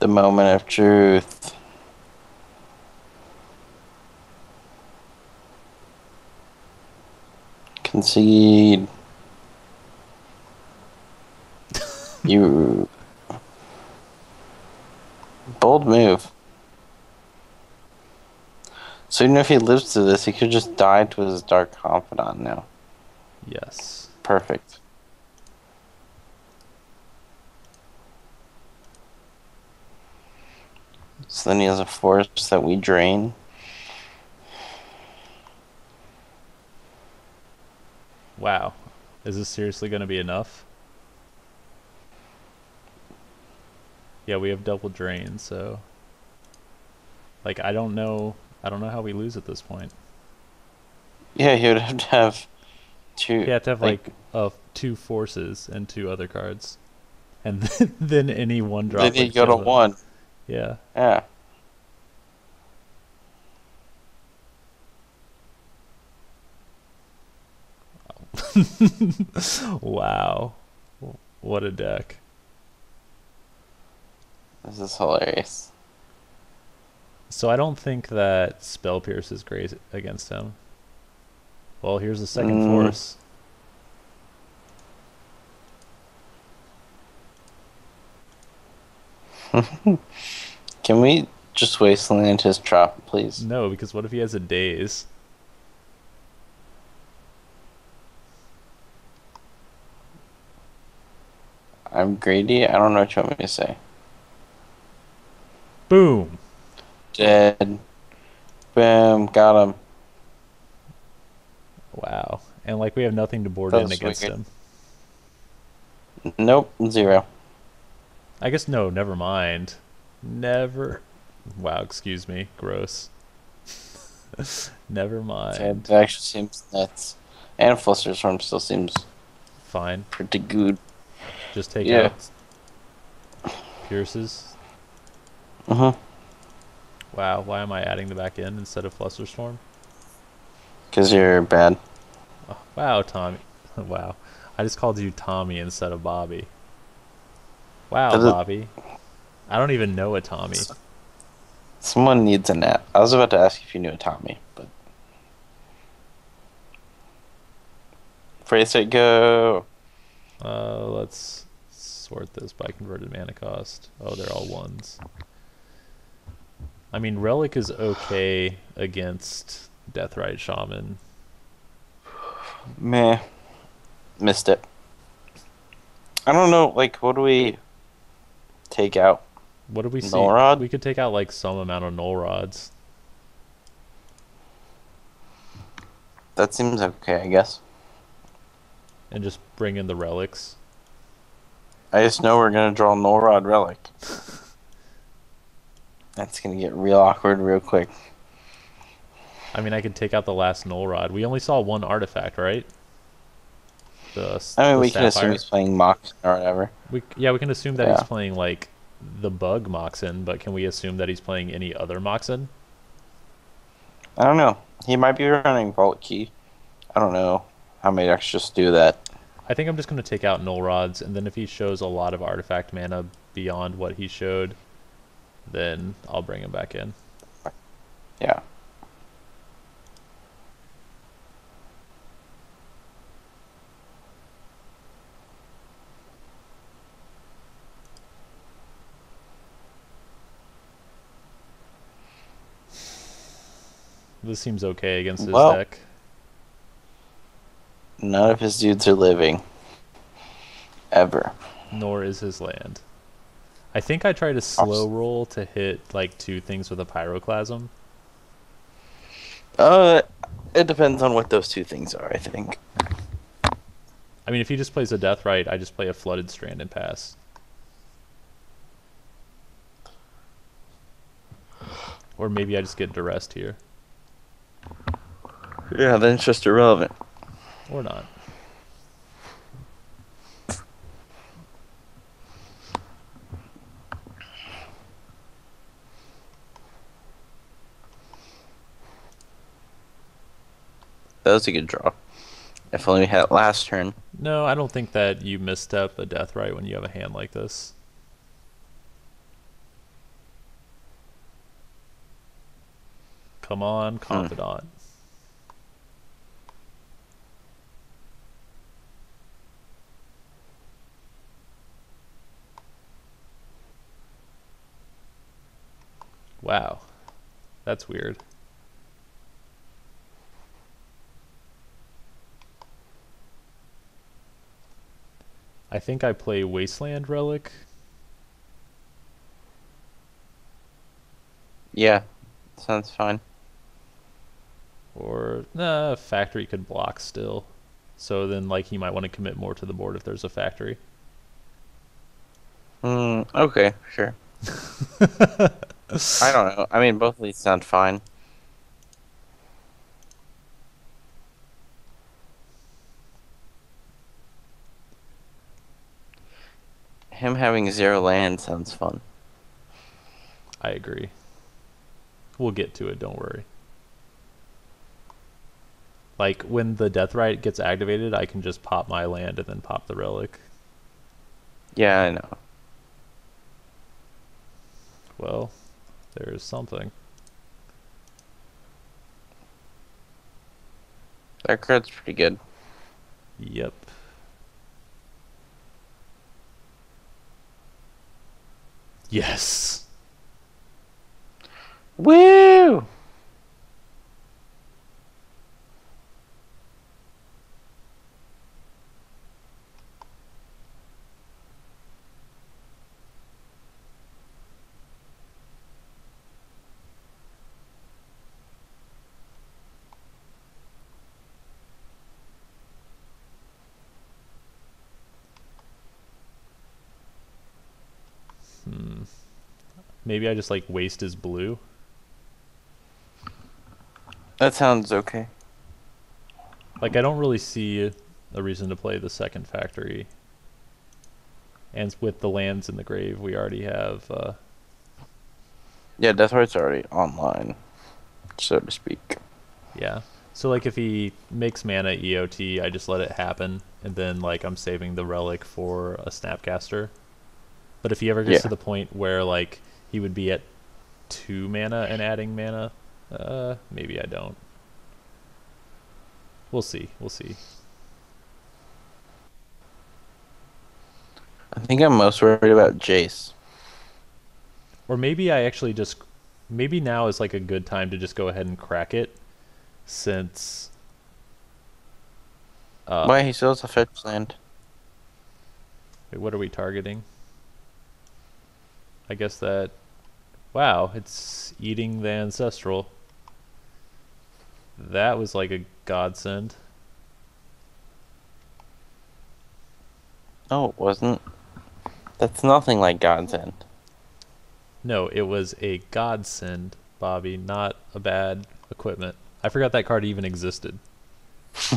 The moment of truth. Concede. you. Bold move. So even if he lives to this, he could just die to his dark confidant now. Yes. Perfect. So then he has a force that we drain. Wow. Is this seriously going to be enough? Yeah, we have double drain, so like I don't know I don't know how we lose at this point. Yeah, he would have to have two. You have to have like, uh, two forces and two other cards, and [laughs] then, then any one drop. Then you go to one. Yeah. Yeah. [laughs] wow. What a deck. This is hilarious. So I don't think that Spell Pierce is great against him. Well, here's the second Mm. force. [laughs] Can we just wasteland his trap, please? No, because what if he has a daze? I'm greedy. I don't know what you want me to say. Boom. Dead. Boom. Got him. Wow. And like we have nothing to board in against wicked. him. Nope. Zero. I guess no, never mind. Never. Wow, excuse me. Gross. [laughs] never mind. It actually seems nuts. And Fluster Storm still seems Fine. pretty good. Just take Yeah. out Pierces. Uh huh. Wow, why am I adding the back end instead of Flusterstorm? Because you're bad. Oh, wow, Tommy. [laughs] wow. I just called you Tommy instead of Bobby. Wow, Does it- Bobby. I don't even know a Tommy. Someone needs a nap. I was about to ask if you knew a Tommy, but. Phrase it, go. Uh, let's sort this by converted mana cost. Oh, they're all ones. I mean, Relic is okay against Deathrite Shaman. Meh. Missed it. I don't know, like, what do we take out? What do we see? Null Rod? We could take out like some amount of null rods. That seems okay, I guess. and just bring in the relics. I just know we're gonna draw Null Rod Relic. That's gonna get real awkward real quick. I mean, I could take out the last null rod. We only saw one artifact, right? The, I mean, we can assume he's playing Mox or whatever. We, yeah, we can assume that Yeah. he's playing like the bug Moxen, but can we assume that he's playing any other Moxen? I don't know. He might be running Vault Key. I don't know how many decks just do that. I think I'm just going to take out null rods, and then if he shows a lot of artifact mana beyond what he showed, then I'll bring him back in. Yeah. This seems okay against his Well- deck. None of his dudes are living. Ever. Nor is his land. I think I tried a slow roll to hit like two things with a pyroclasm. Uh, it depends on what those two things are. I think. I mean, if he just plays a Deathrite, I just play a flooded strand and pass. Or maybe I just get duressed here. Yeah, then it's just irrelevant. Or not. That was a good draw. If only we had it last turn. No, I don't think that you misstep a Deathrite when you have a hand like this. Come on, hmm. confidant. Wow. That's weird. I think I play Wasteland Relic. Yeah, sounds fine. Or nah, factory could block still. So then like he might want to commit more to the board if there's a factory. Mm, okay, sure. [laughs] I don't know. I mean, both of these sound fine. Him having zero land sounds fun. I agree. We'll get to it, don't worry. Like when the Deathrite gets activated, I can just pop my land and then pop the relic. Yeah, I know. Well, there's something. That card's pretty good. Yep. Yes. Woo! Maybe I just like waste his blue. That sounds okay. Like I don't really see a reason to play the second factory. And with the lands in the grave, we already have. Uh, Yeah, Deathrite's already online, so to speak. yeah. So like if he makes mana EOT, I just let it happen, and then like I'm saving the relic for a Snapcaster. But if he ever gets Yeah. to the point where like he would be at two mana and adding mana, uh, maybe I don't. We'll see. We'll see. I think I'm most worried about Jace. Or maybe I actually just maybe now is like a good time to just go ahead and crack it since uh Why he still has a fetch land? wait, what are we targeting? I guess that wow, it's eating the ancestral. That was like a godsend. No, it wasn't. That's nothing like godsend. No, it was a godsend, Bobby, not a bad equipment. I forgot that card even existed. [laughs]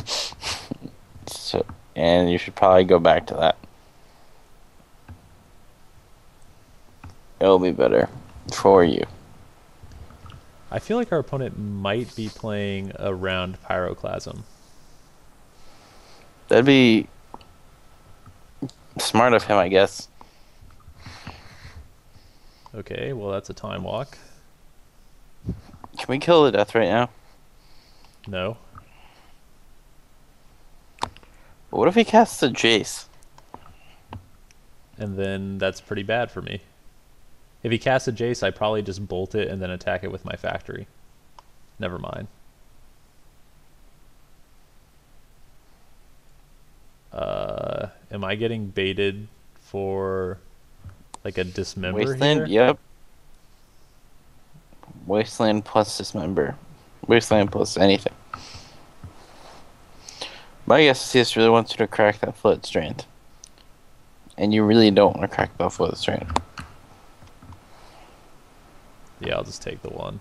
So, and you should probably go back to that. It'll be better for you. I feel like our opponent might be playing around Pyroclasm. That'd be smart of him, I guess. Okay, well that's a time walk. Can we kill the Deathrite now? No. But what if he casts a Jace? And then that's pretty bad for me. If he casts a Jace, I probably just bolt it and then attack it with my factory. Never mind. Uh, am I getting baited for like a dismember Wasteland? here? Yep. Wasteland plus dismember. Wasteland plus anything. My guess is he just really wants you to crack that foot strand. And you really don't want to crack that foot strand. Yeah, I'll just take the one.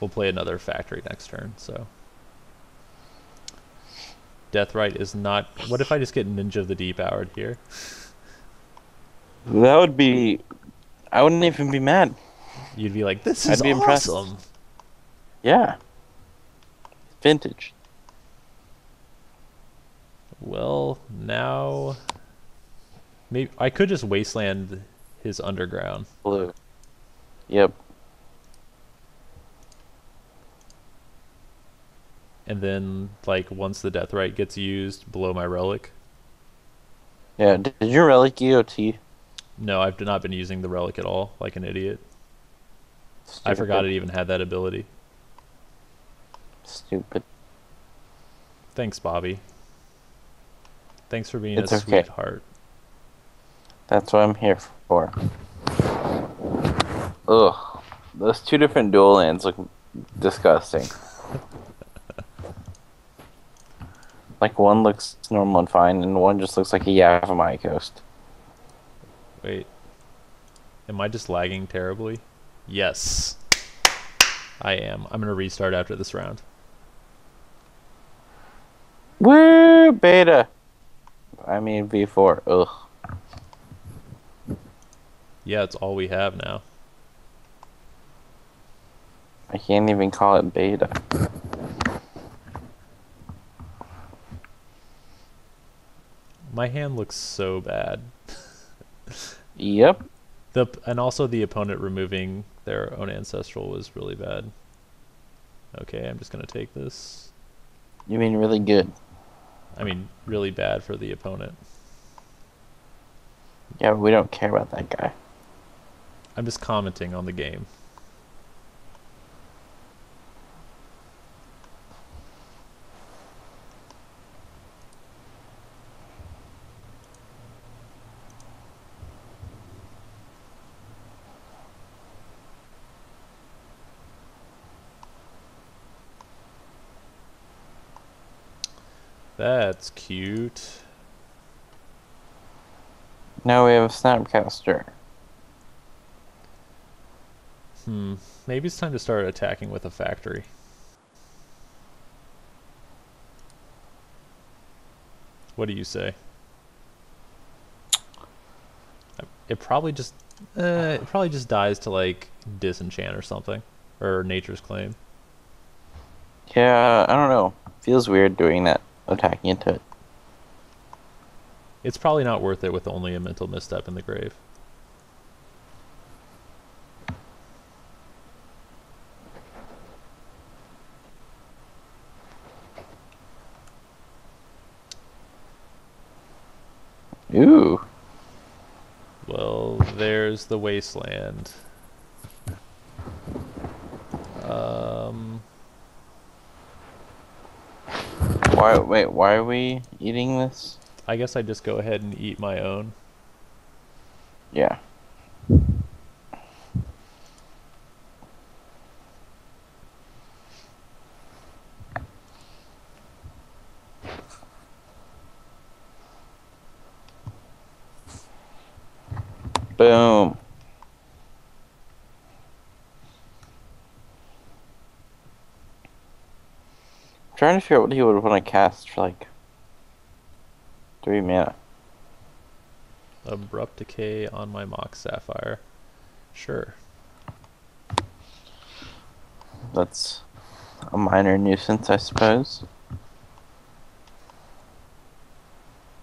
we'll play another factory next turn. So Deathrite is not. What if I just get Ninja of the Deep Hour here? That would be. I wouldn't even be mad. You'd be like, "This I'd is be impressed. awesome." Yeah. Vintage. Well, now maybe I could just wasteland his underground. Blue. Yep. and then like once the Deathrite gets used below my relic Yeah. Did your relic EOT? no i've not been using the relic at all like an idiot i forgot it even had that ability Stupid. thanks bobby thanks for being It's a okay. sweetheart That's what I'm here for. Ugh. Those two different dual lands look disgusting. like one looks normal and fine, and one just looks like a Yavimaya Coast. wait am i just lagging terribly yes i am i'm gonna restart after this round Woo! Beta! I mean V4. Ugh. yeah it's all we have now I can't even call it beta. my hand looks so bad Yep. The and also the opponent removing their own ancestral was really bad. Okay, I'm just gonna take this. You mean really good. I mean, really bad for the opponent. Yeah, we don't care about that guy. I'm just commenting on the game. That's cute. Now we have a Snapcaster. Hmm. Maybe it's time to start attacking with a factory. What do you say? It probably just uh, it probably just dies to like disenchant or something or nature's claim. Yeah, I don't know. Feels weird doing that, attacking into it. It's probably not worth it with only a mental misstep in the grave. Ooh. Well, there's the wasteland. Um, Why? Wait. Why are we eating this? I guess I just go ahead and eat my own. Yeah. Boom. I'm trying to figure out what he would want to cast for like three mana. Abrupt decay on my Mox Sapphire. Sure. That's a minor nuisance, I suppose.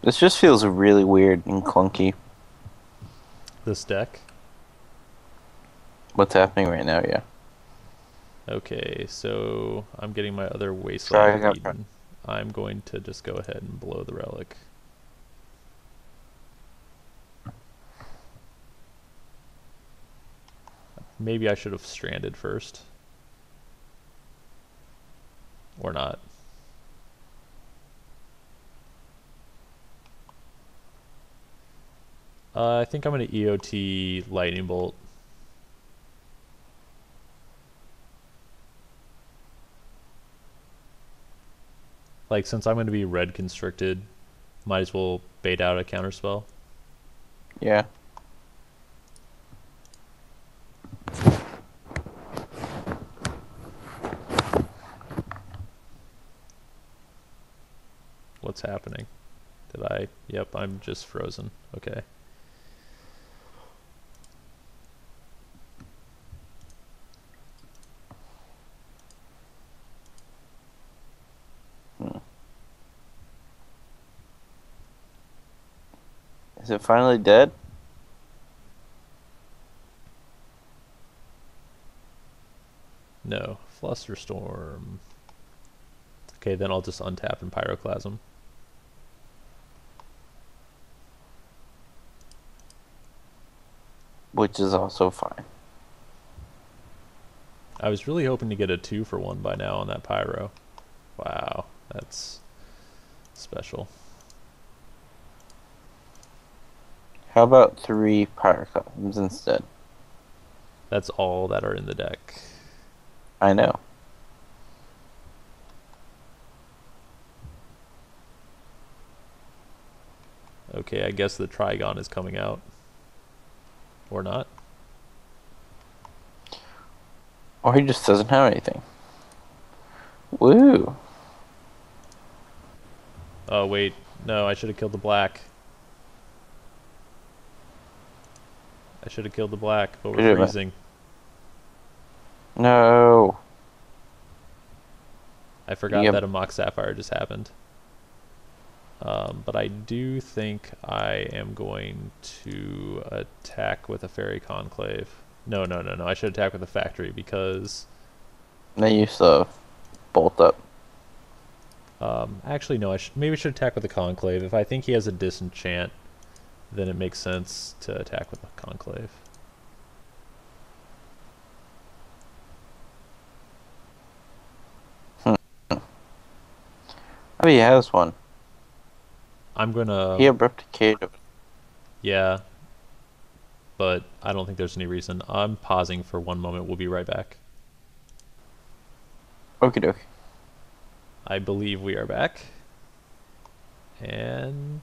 This just feels really weird and clunky. This deck. What's happening right now, yeah. Okay, so I'm getting my other Sorry, wasteland got eaten. I'm going to just go ahead and blow the relic. Maybe I should have stranded first. Or not. Uh, I think I'm going to EOT Lightning Bolt. Like, since I'm going to be red constricted, might as well bait out a counter spell. Yeah. What's happening? Did I? Yep, I'm just frozen. Okay. Finally dead? No. Flusterstorm. Okay, then I'll just untap and Pyroclasm. Which is also fine. I was really hoping to get a two for one by now on that Pyro. Wow, that's special. How about three Pyroclasms instead? That's all that are in the deck. I know. Okay, I guess the Trigon is coming out. Or not. Or he just doesn't have anything. Woo. Oh, wait. No, I should have killed the black. I should have killed the black, but we're freezing. No. I forgot Yep. that a Mox Sapphire just happened. Um, but I do think I am going to attack with a Fairy Conclave. No, no, no, no. I should attack with a Factory because... They still have bolt up. Um, actually, no. I maybe I should attack with a Conclave. If I think he has a Disenchant, then it makes sense to attack with a Conclave. Oh, he has one. I'm gonna... he abrupt-decayed. Yeah. But I don't think there's any reason. I'm pausing for one moment. We'll be right back. Okie dokie. I believe we are back. And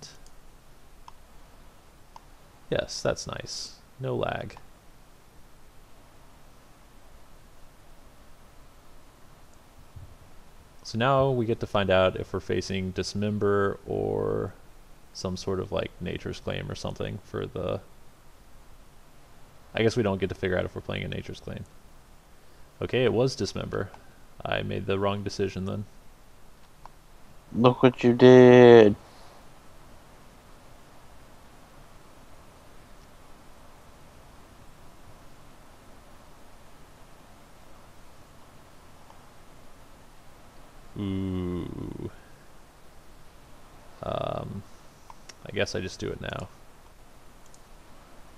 yes, that's nice. No lag. So now we get to find out if we're facing Dismember or some sort of like Nature's Claim or something for the... I guess we don't get to figure out if we're playing a Nature's Claim. Okay, it was Dismember. I made the wrong decision then. Look what you did. Guess I just do it now.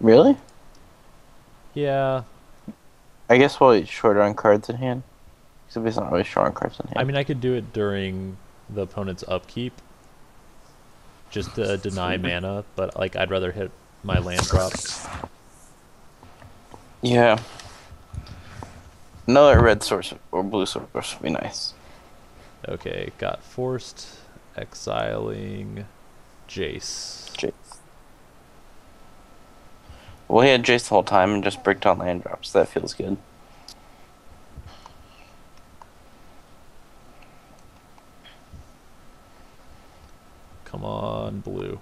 Really? Yeah, I guess he's shorter on cards in hand. Except he's not really short on cards in hand. I mean I could do it during the opponent's upkeep, just to [laughs] deny mana. But like I'd rather hit my land drop. yeah. Another red source or blue source would be nice. Okay, got forced exiling Jace. Jace. Well, he had Jace the whole time and just bricked on land drops. That feels good. Come on, blue.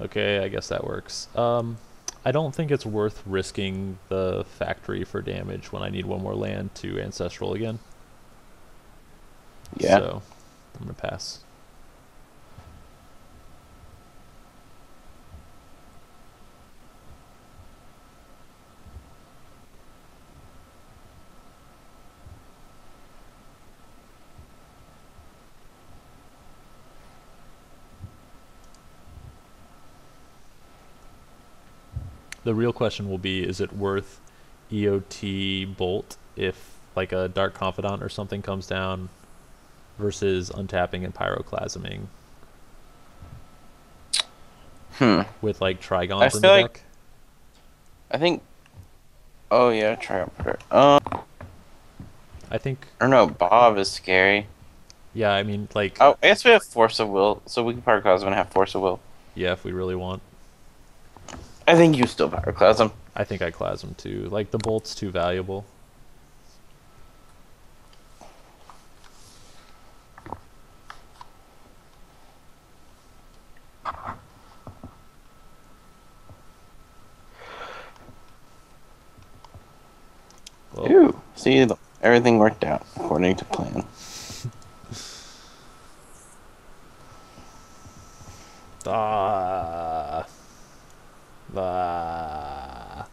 Okay, I guess that works. Um, I don't think it's worth risking the factory for damage when I need one more land to ancestral again. Yeah. So, I'm gonna pass. The real question will be is it worth EOT Bolt if like a Dark Confidant or something comes down versus untapping and pyroclasming Hmm. with like I Trigons in the feel like- deck? I think. Oh yeah, trigon. Um, I think I don't know. Bob is scary. yeah, I mean like Oh, I guess we have force of will, so we can pyroclasm and have force of will. yeah, if we really want. I think you still pyroclasm. I think I clasm too. Like the bolt's too valuable. Whoa. Ew. See, the, everything worked out according to plan. [laughs] ah. [laughs]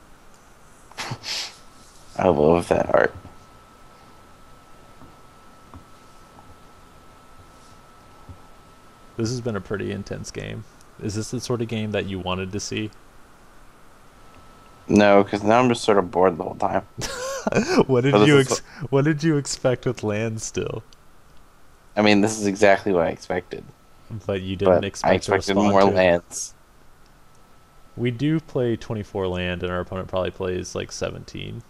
I love that art. This has been a pretty intense game. Is this the sort of game that you wanted to see? No, because now I'm just sort of bored the whole time. [laughs] what did you ex- what did you expect with Landstill? I mean, this is exactly what I expected. But you didn't But expect I expected more lands. We do play 24 land, and our opponent probably plays like 17.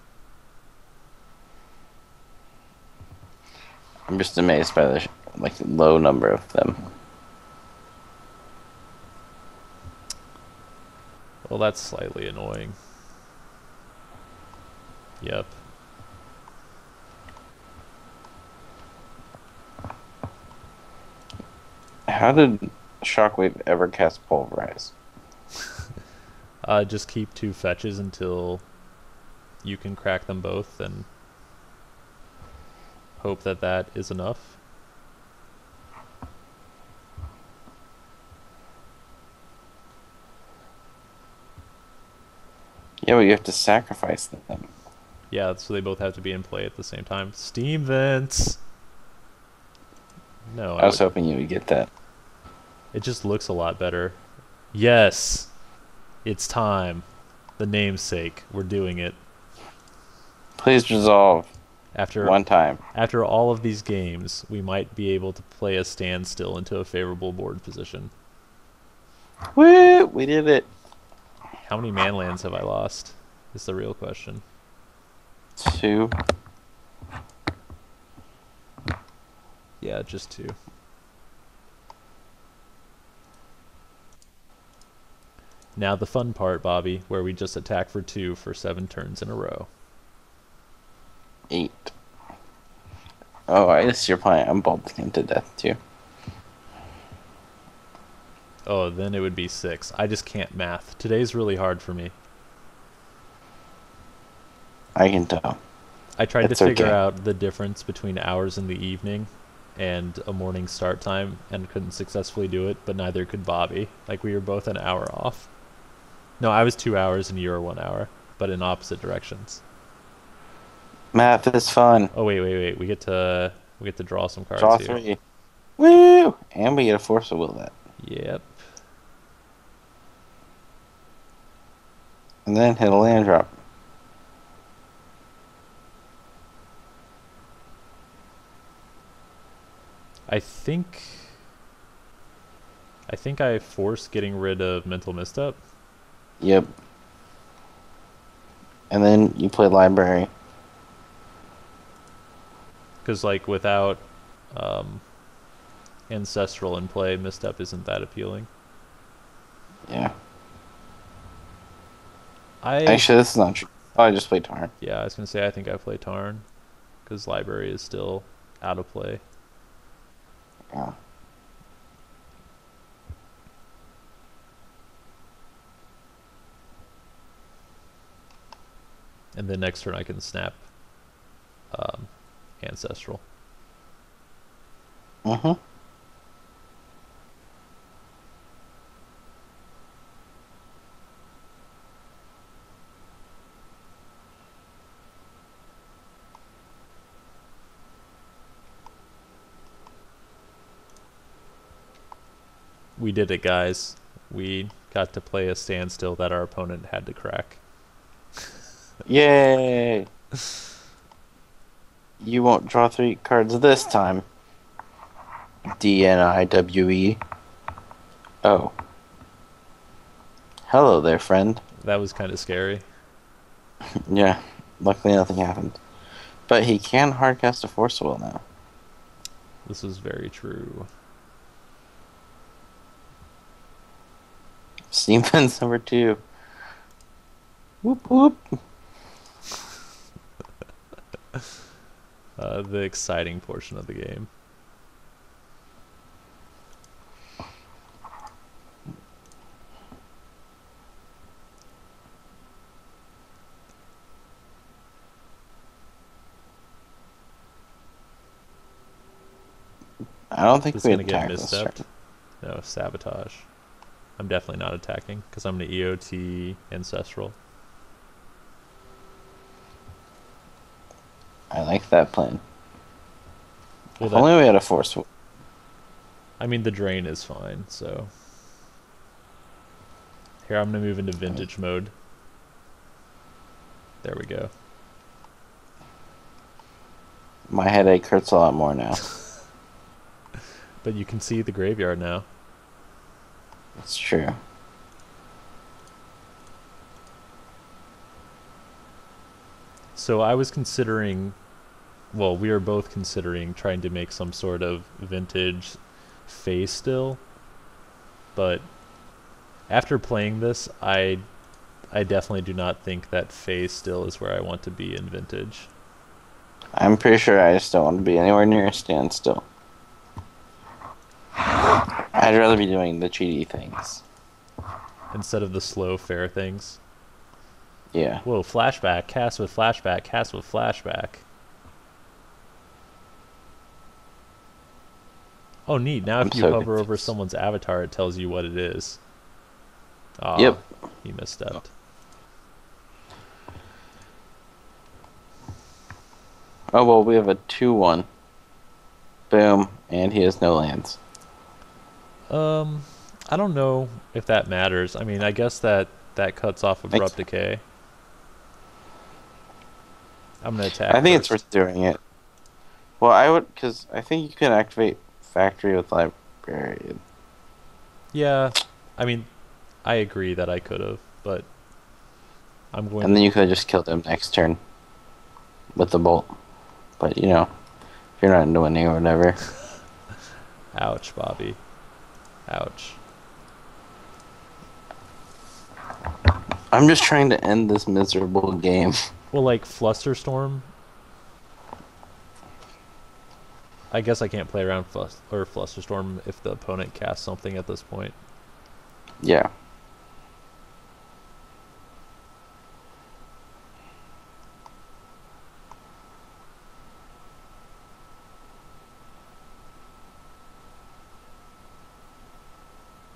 I'm just amazed by the like low number of them. Well, that's slightly annoying. Yep. How did Shockwave ever cast Pulverize? [laughs] Uh, just keep two fetches until you can crack them both, and hope that that is enough. Yeah, but you have to sacrifice them. Yeah, so they both have to be in play at the same time. Steam vents. No, I was would- hoping you would get that. It just looks a lot better. Yes, it's time. The namesake. We're doing it Please resolve after one time. after all of these games. We might be able to play a standstill into a favorable board position. Woo! We did it. How many manlands have I lost? Is the real question. Two. Yeah, just two. Now the fun part, Bobby, where we just attack for two for seven turns in a row. Eight. Oh, I guess you're playing Unbulbed him to death too. Oh, then it would be six. I just can't math. Today's really hard for me. I can tell. I tried It's to figure okay. out the difference between hours in the evening and a morning start time and couldn't successfully do it, but neither could Bobby. Like we were both an hour off. No, I was two hours and you were one hour, but in opposite directions. Math is fun. Oh wait, wait, wait. We get to we get to draw some cards Draw here. three. Woo! And we get a force of will that. Yep. And then hit a land drop. I think I think I force getting rid of mental misstep. Yep. And then you play library. Because like without um, ancestral in play, misstep isn't that appealing. Yeah. I Actually, this is not true. Oh, I just played Tarn. yeah, I was gonna say I think I play Tarn, because library is still out of play. Yeah. And then next turn I can snap um, ancestral. Mm-hmm. We did it, guys. We got to play a standstill that our opponent had to crack. Yay! You won't draw three cards this time. D N I W E. Oh. Hello there, friend. That was kind of scary. [laughs] Yeah, luckily nothing happened. But he can hardcast a Force Will now. This is very true. Steam Vents number two. Whoop whoop. [laughs] uh, the exciting portion of the game. I don't think we gonna get misstepped. No sabotage. I'm definitely not attacking because I'm an EOT ancestral. I like that plan. Well, if that, only we had a force. I mean, the drain is fine, so. Here, I'm gonna move into vintage mode. There we go. My headache hurts a lot more now. [laughs] But you can see the graveyard now. That's true. So I was considering, well, we are both considering trying to make some sort of vintage face still. But after playing this, I I definitely do not think that phase still is where I want to be in vintage. I'm pretty sure I just don't want to be anywhere near a standstill. I'd rather be doing the cheaty things. Instead of the slow fair things. Yeah. Whoa, flashback, cast with flashback, cast with flashback. Oh, neat. Now I'm if you so hover over someone's avatar, it tells you what it is. Aw, Yep. He misstepped. Oh well, we have a two-one. Boom, and he has no lands. Um, I don't know if that matters. I mean, I guess that that cuts off abrupt decay. I'm gonna attack. I think it's worth doing it. Well, I would, because I think you can activate factory with librarian. Yeah, I mean, I agree that I could have, but I'm going. And then you could have just killed him next turn with the bolt. But you know, if you're not into winning or whatever. [laughs] Ouch, Bobby. Ouch. I'm just trying to end this miserable game. Well, like Flusterstorm. I guess I can't play around Flus- or Flusterstorm if the opponent casts something at this point. Yeah.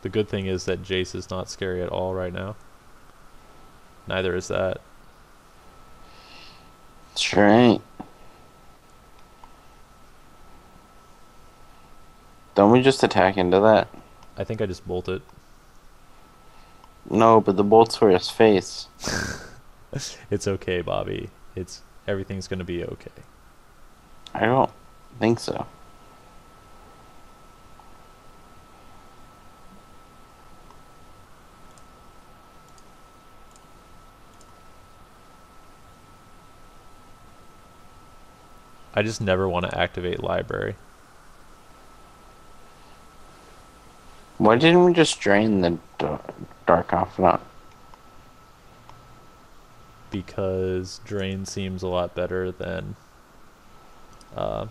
The good thing is that Jace is not scary at all right now. Neither is that. Sure ain't. Don't we just attack into that? I think I just bolted. No, but the bolt's for his face. [laughs] It's okay, Bobby. It's everything's gonna be okay. I don't think so. I just never want to activate library. Why didn't we just drain the Dark Confidant? because drain seems a lot better than uh,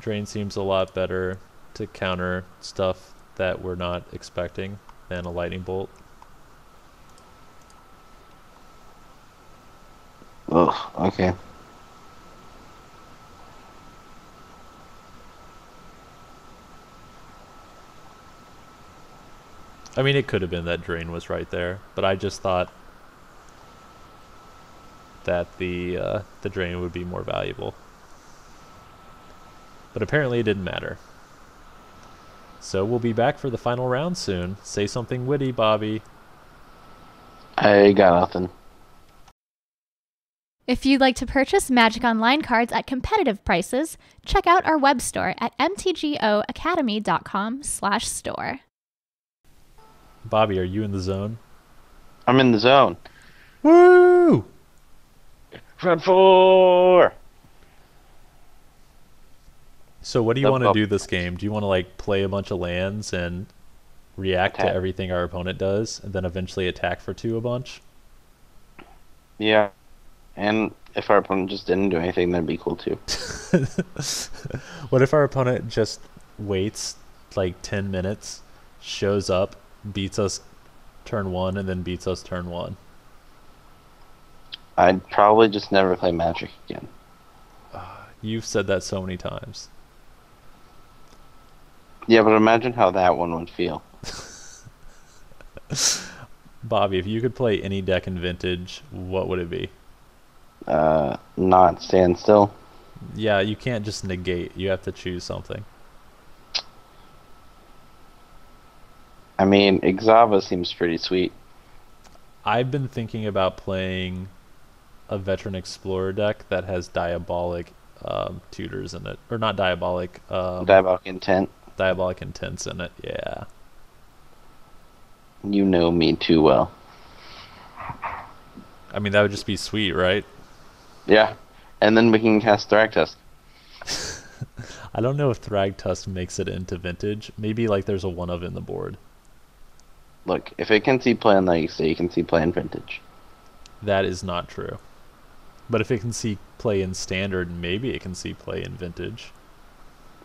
drain seems a lot better to counter stuff that we're not expecting than a lightning bolt. Ugh, okay. I mean, it could have been that drain was right there, but I just thought that the uh, the drain would be more valuable. But apparently, it didn't matter. So we'll be back for the final round soon. Say something witty, Bobby. I got nothing. If you'd like to purchase Magic Online cards at competitive prices, check out our web store at mtgoacademy.com/store. Bobby, are you in the zone? I'm in the zone. Woo! Front four! So what do you want to do this game? Do you want to like play a bunch of lands and react to everything our opponent does, and then eventually attack for two a bunch? Yeah. And if our opponent just didn't do anything, that'd be cool too. [laughs] what if our opponent just waits like 10 minutes, shows up, beats us turn one, and then beats us turn one? I'd probably just never play Magic again. [sighs] You've said that so many times. Yeah, but imagine how that one would feel. [laughs] Bobby, if you could play any deck in Vintage, what would it be? Uh, not stand still. Yeah, you can't just negate. You have to choose something. I mean, Exava seems pretty sweet. I've been thinking about playing a Veteran Explorer deck that has Diabolic um, tutors in it. Or not Diabolic, um, Diabolic Intent. Diabolic Intents in it. Yeah. You know me too well. I mean, that would just be sweet, right? Yeah. And then we can cast Thragtusk. [laughs] I don't know if Thragtusk makes it into Vintage. Maybe like there's a one of in the board. Look, if it can see play in Legacy, it can see play in Vintage. That is not true. But if it can see play in Standard, maybe it can see play in Vintage.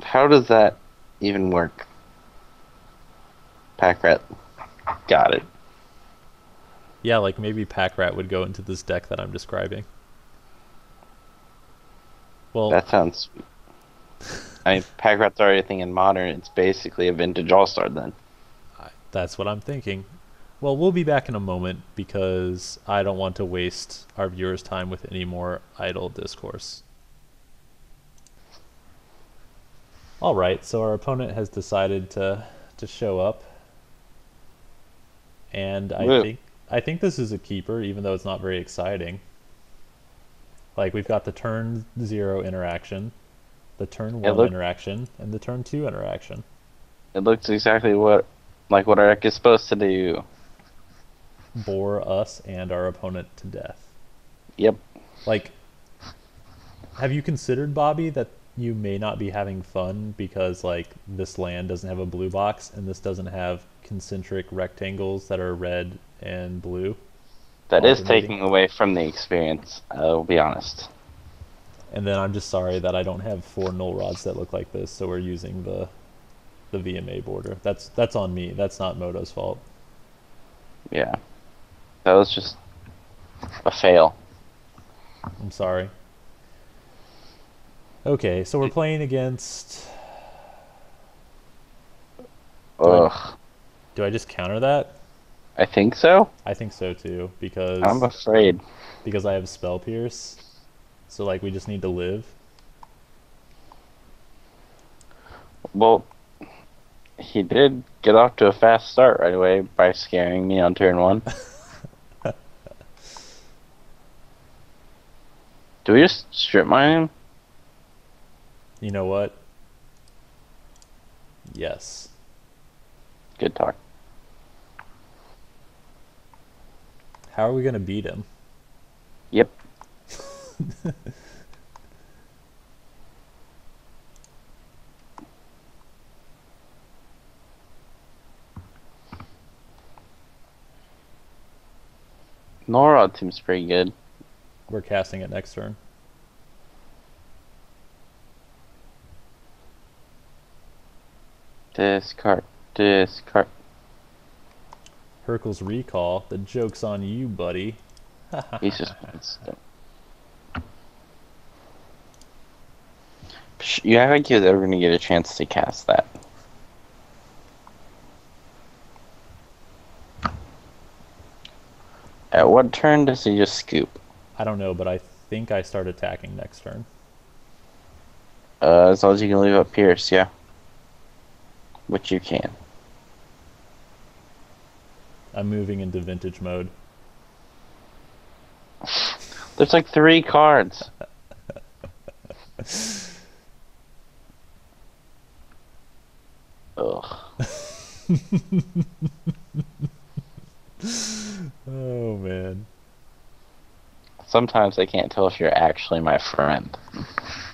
How does that even work? Pack Rat. Got it. Yeah, like maybe Pack Rat would go into this deck that I'm describing. Well, That sounds sweet. I mean, Pack Rat's already a thing in Modern. It's basically a Vintage All-Star then. That's what I'm thinking. Well, we'll be back in a moment because I don't want to waste our viewers' time with any more idle discourse. All right, so our opponent has decided to to show up, and I Woo. think I think this is a keeper, even though it's not very exciting. Like we've got the turn zero interaction, the turn one look- interaction, and the turn two interaction. It looks exactly what like what our deck is supposed to do. bore us and our opponent to death. Yep. Like, have you considered, Bobby, that you may not be having fun because, like, this land doesn't have a blue box and this doesn't have concentric rectangles that are red and blue? That is taking away from the experience. I'll be honest. And then I'm just sorry that I don't have four null rods that look like this, so we're using the the VMA border. That's that's on me. That's not Moto's fault. Yeah. That was just a fail. I'm sorry. Okay, so we're playing against. Do I- Ugh. Do I just counter that? I think so. I think so too, because I'm afraid. because I have spell pierce. So like we just need to live. Well, he did get off to a fast start right away by scaring me on turn one. [laughs] Do we just strip mine him? You know what? Yes. Good talk. How are we gonna beat him? Yep. [laughs] Null Rod seems pretty good. We're casting it next turn. Discard. Discard. Hurkyl's recall. The joke's on you, buddy. [laughs] He's just. You like he ever going to get a chance to cast that. At what turn does he just scoop? I don't know, but I think I start attacking next turn. Uh, as long as you can leave up Pierce, yeah. Which you can. I'm moving into vintage mode. There's like three cards. [laughs] Ugh. [laughs] Oh man. Sometimes I can't tell if you're actually my friend.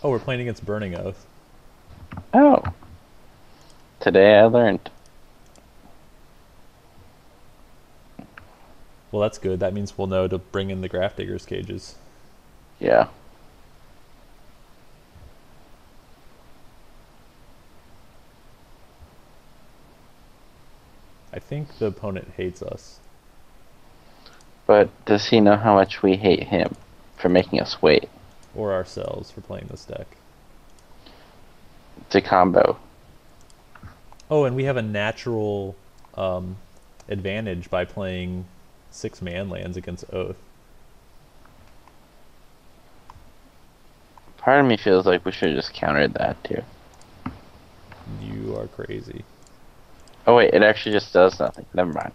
Oh, we're playing against Burning Oath. Oh. Today I learned. Well, that's good. That means we'll know to bring in the Grafdigger's cages. Yeah. I think the opponent hates us. But does he know how much we hate him for making us wait? Or ourselves for playing this deck. It's a combo. Oh, and we have a natural um, advantage by playing six man lands against Oath. Part of me feels like we should have just countered that too. You are crazy. Oh wait, it actually just does nothing. Never mind.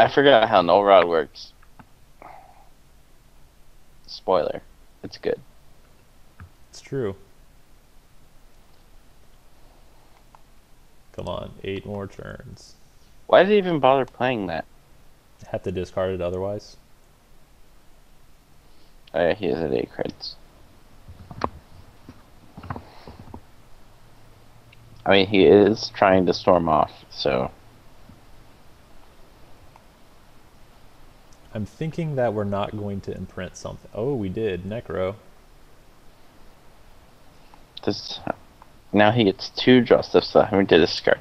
I forgot how Null Rod works. Spoiler. It's good. It's true. Come on, eight more turns. Why did he even bother playing that? Have to discard it otherwise. Oh yeah, he has at eight credits. I mean, he is trying to storm off, so I'm thinking that we're not going to imprint something. Oh, we did. Necro. this now he gets two draw without having to discard.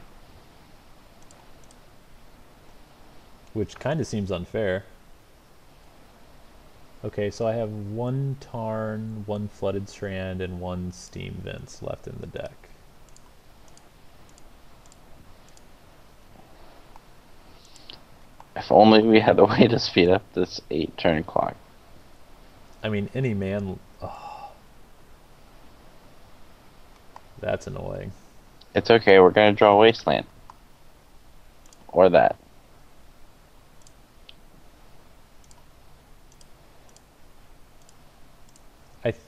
which kind of seems unfair. Okay, so I have one Tarn, one Flooded Strand, and one Steam Vents left in the deck. If only we had a way to speed up this eight turn clock. I mean, any man. Oh, that's annoying. It's okay, we're gonna draw Wasteland. Or that. I, th-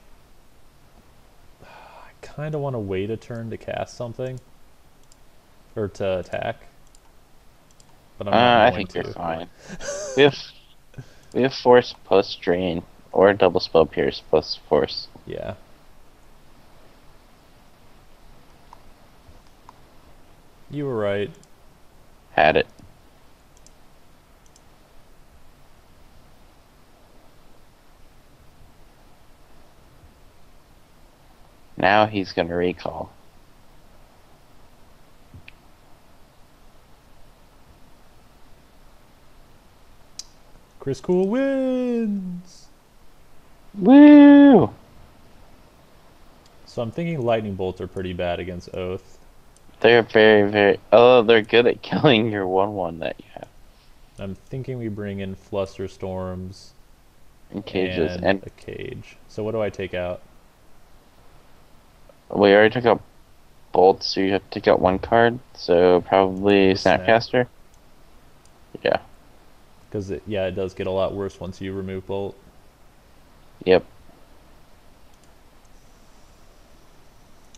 I kind of want to wait a turn to cast something, or to attack. But I'm Uh, I think to. you're fine. we have we have force plus drain or double spell pierce plus force. Yeah. You were right. Had it. Now he's gonna recall. Chris Kool wins. Woo! So I'm thinking lightning bolts are pretty bad against Oath. They're very, very. Oh, they're good at killing your one-one that you have I'm thinking we bring in Flusterstorms And cages, and, and a cage. So what do I take out? we already took out bolts, so you have to take out one card. So probably Snap. Snapcaster. Yeah. Because it, yeah, it does get a lot worse once you remove bolt. Yep.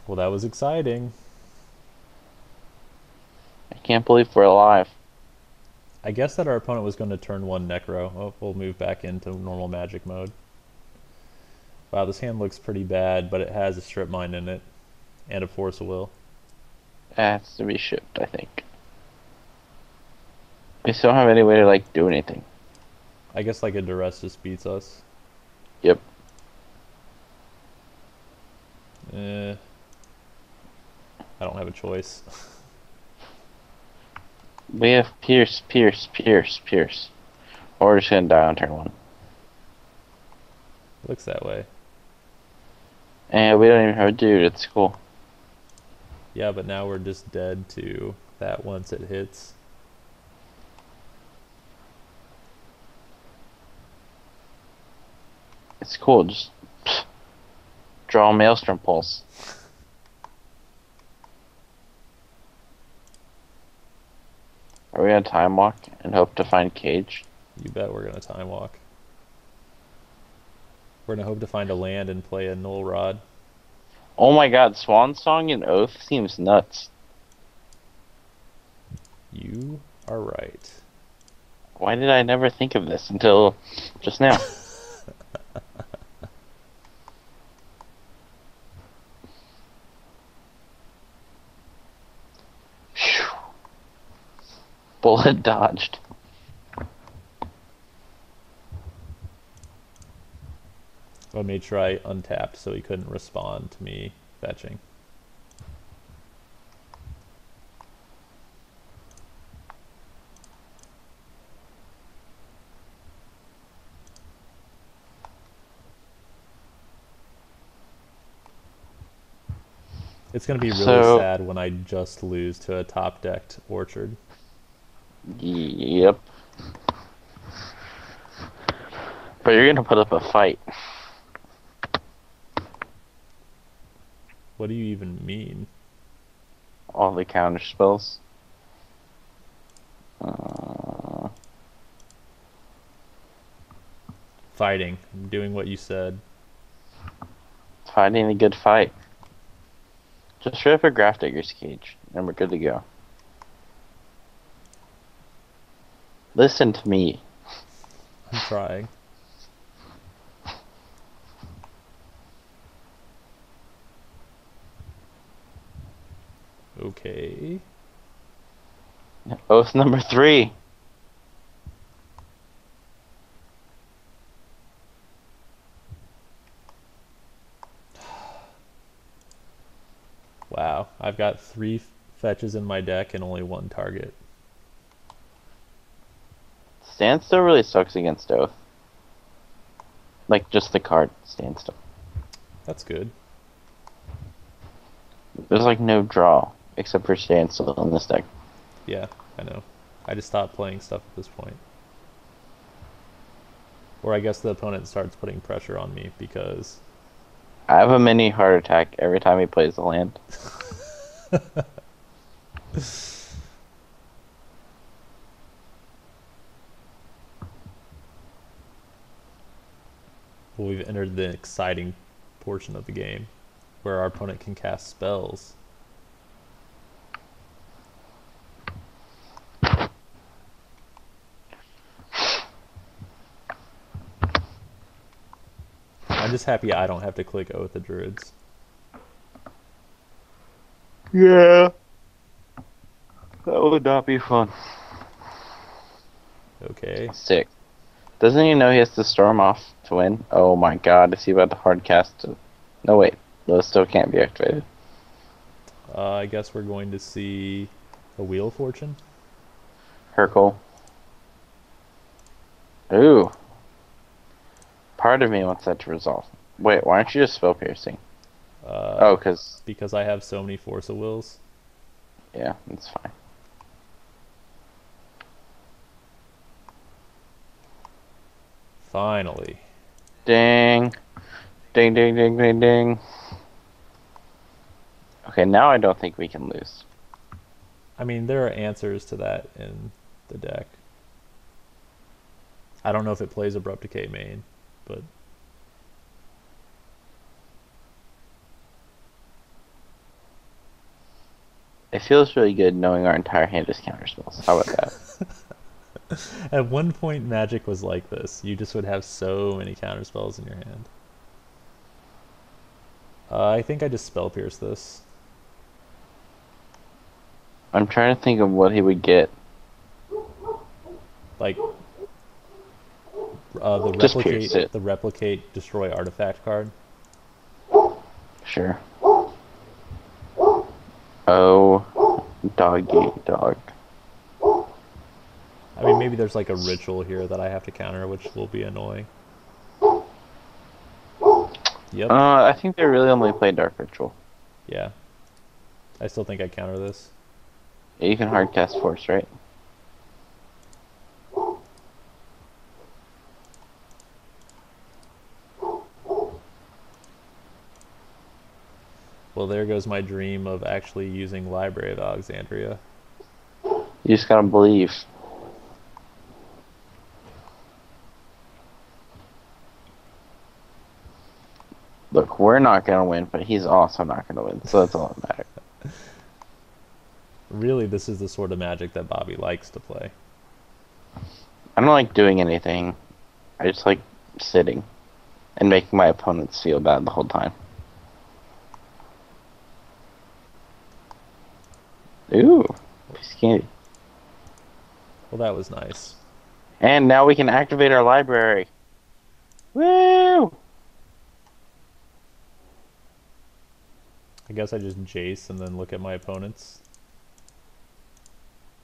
Well, that was exciting. I can't believe we're alive. I guess that our opponent was going to turn one Necro. Oh, we'll move back into normal magic mode. Wow, this hand looks pretty bad, but it has a strip mine in it and a force of will. It has to be shipped, I think. We still don't have any way to like do anything. I guess like a duress just beats us. Yep. Eh, I don't have a choice. [laughs] We have Pierce, Pierce, Pierce, Pierce. Or we're just gonna die on turn one. Looks that way. And we don't even have a dude, it's cool. Yeah, but now we're just dead to that once it hits. It's cool, just pff, draw a Maelstrom Pulse. Are we gonna time walk and hope to find Cage? You bet we're gonna time walk. We're gonna hope to find a land and play a null rod. Oh my god, Swan Song and Oath seems nuts. You are right. Why did I never think of this until just now? [laughs] Bullet [laughs] dodged. I made sure I untapped so he couldn't respond to me fetching. It's gonna be really So- sad when I just lose to a top decked orchard. Yep. But you're gonna put up a fight. What do you even mean? All the counter spells. Uh, Fighting. I'm doing what you said. fighting a good fight. Just straight up a Grafdigger's cage, and we're good to go. Listen to me. I'm trying. Okay. Oath number three. Wow. I've got three fetches in my deck and only one target. Standstill really sucks against Oath. Like just the card Standstill. That's good. There's like no draw except for Standstill in this deck. Yeah, I know. I just stopped playing stuff at this point. Or I guess the opponent starts putting pressure on me because I have a mini heart attack every time he plays the land. [laughs] well, we've entered the exciting portion of the game where our opponent can cast spells. I'm just happy I don't have to click Oath of Druids. Yeah. That would not be fun. Okay. Sick. Doesn't he know he has to storm off to win? Oh my god, is he about to hard cast to... No wait, those still can't be activated. Uh, I guess we're going to see a Wheel of Fortune. Hercule. Ooh. Part of me wants that to resolve. Wait, why aren't you just spell piercing? Uh, Oh, because, Because I have so many Force of Wills. yeah, that's fine. Finally. Ding. Ding, ding, ding, ding, ding. Okay, now I don't think we can lose. I mean, there are answers to that in the deck. I don't know if it plays Abrupt Decay main, but It feels really good knowing our entire hand is counter spells. How about that? [laughs] [laughs] at one point, Magic was like this. You just would have so many counter spells in your hand. Uh, I think I just Spell Pierce this. I'm trying to think of what he would get. Like, uh, the Just replicate, the replicate, destroy artifact card. Sure. Oh, doggy dog. I mean, maybe there's like a ritual here that I have to counter, which will be annoying. Yep. Uh, I think they really only play Dark Ritual. Yeah. I still think I counter this. Yeah, you can hard cast Force, right? Well, there goes my dream of actually using Library of Alexandria. You just gotta believe. Look, we're not gonna win, but he's also not gonna win, so that's all that matters. [laughs] Really, this is the sort of magic that Bobby likes to play. I don't like doing anything. I just like sitting and making my opponents feel bad the whole time. Ooh, piece candy. Well, that was nice. And now we can activate our library. Woo! I guess I just Jace and then look at my opponents.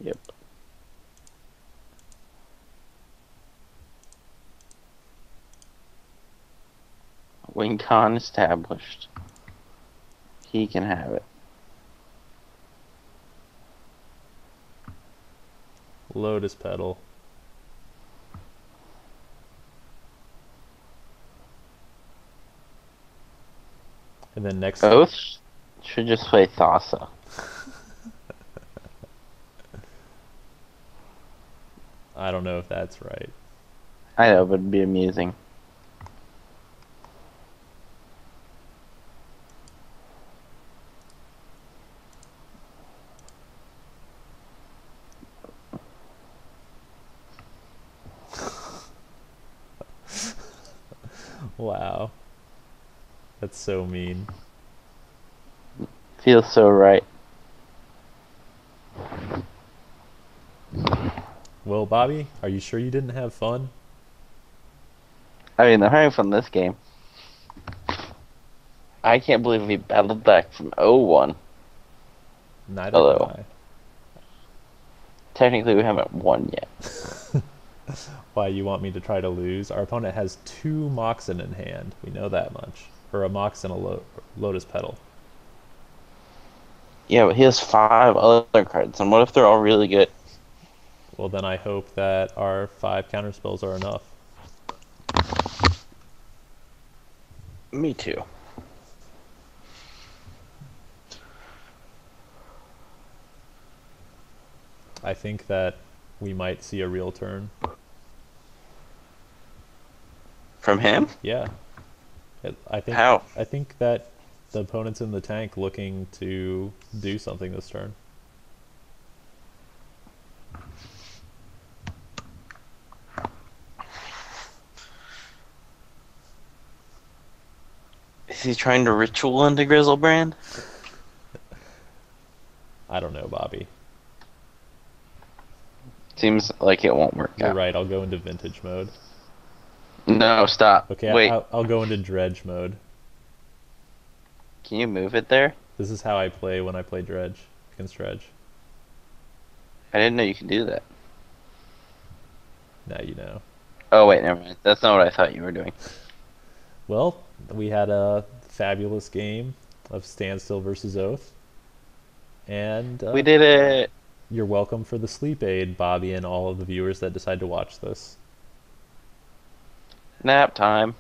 Yep. Wing con established. He can have it. Lotus Petal. And then next. Oaths? Should just play Thassa. I don't know if that's right. I know, but it'd be amusing. [laughs] Wow. That's so mean. Feels so right. Well, Bobby, are you sure you didn't have fun? I mean, they're having fun this game. I can't believe we battled back from 0-1. Neither Hello. can Technically, we haven't won yet. [laughs] Why, you want me to try to lose? Our opponent has two Moxen in hand. We know that much. Or a Mox and a lo- Lotus Petal. Yeah, but he has five other cards, and what if they're all really good? Well, then I hope that our five counter spells are enough. Me too. I think that we might see a real turn. From him? Yeah. I think How? I think that the opponent's in the tank looking to do something this turn. Is he trying to ritual into Griselbrand? [laughs] I don't know, Bobby. Seems like it won't work You're out. right. I'll go into vintage mode. No, stop. Okay, Wait, I'll, I'll go into dredge mode. Can you move it there? This is how I play when I play dredge against dredge. I didn't know you could do that. Now you know. Oh, wait, never mind. That's not what I thought you were doing. Well, we had a fabulous game of Standstill versus Oath. And uh, We did it. you're welcome for the sleep aid, Bobby, and all of the viewers that decide to watch this. Nap time.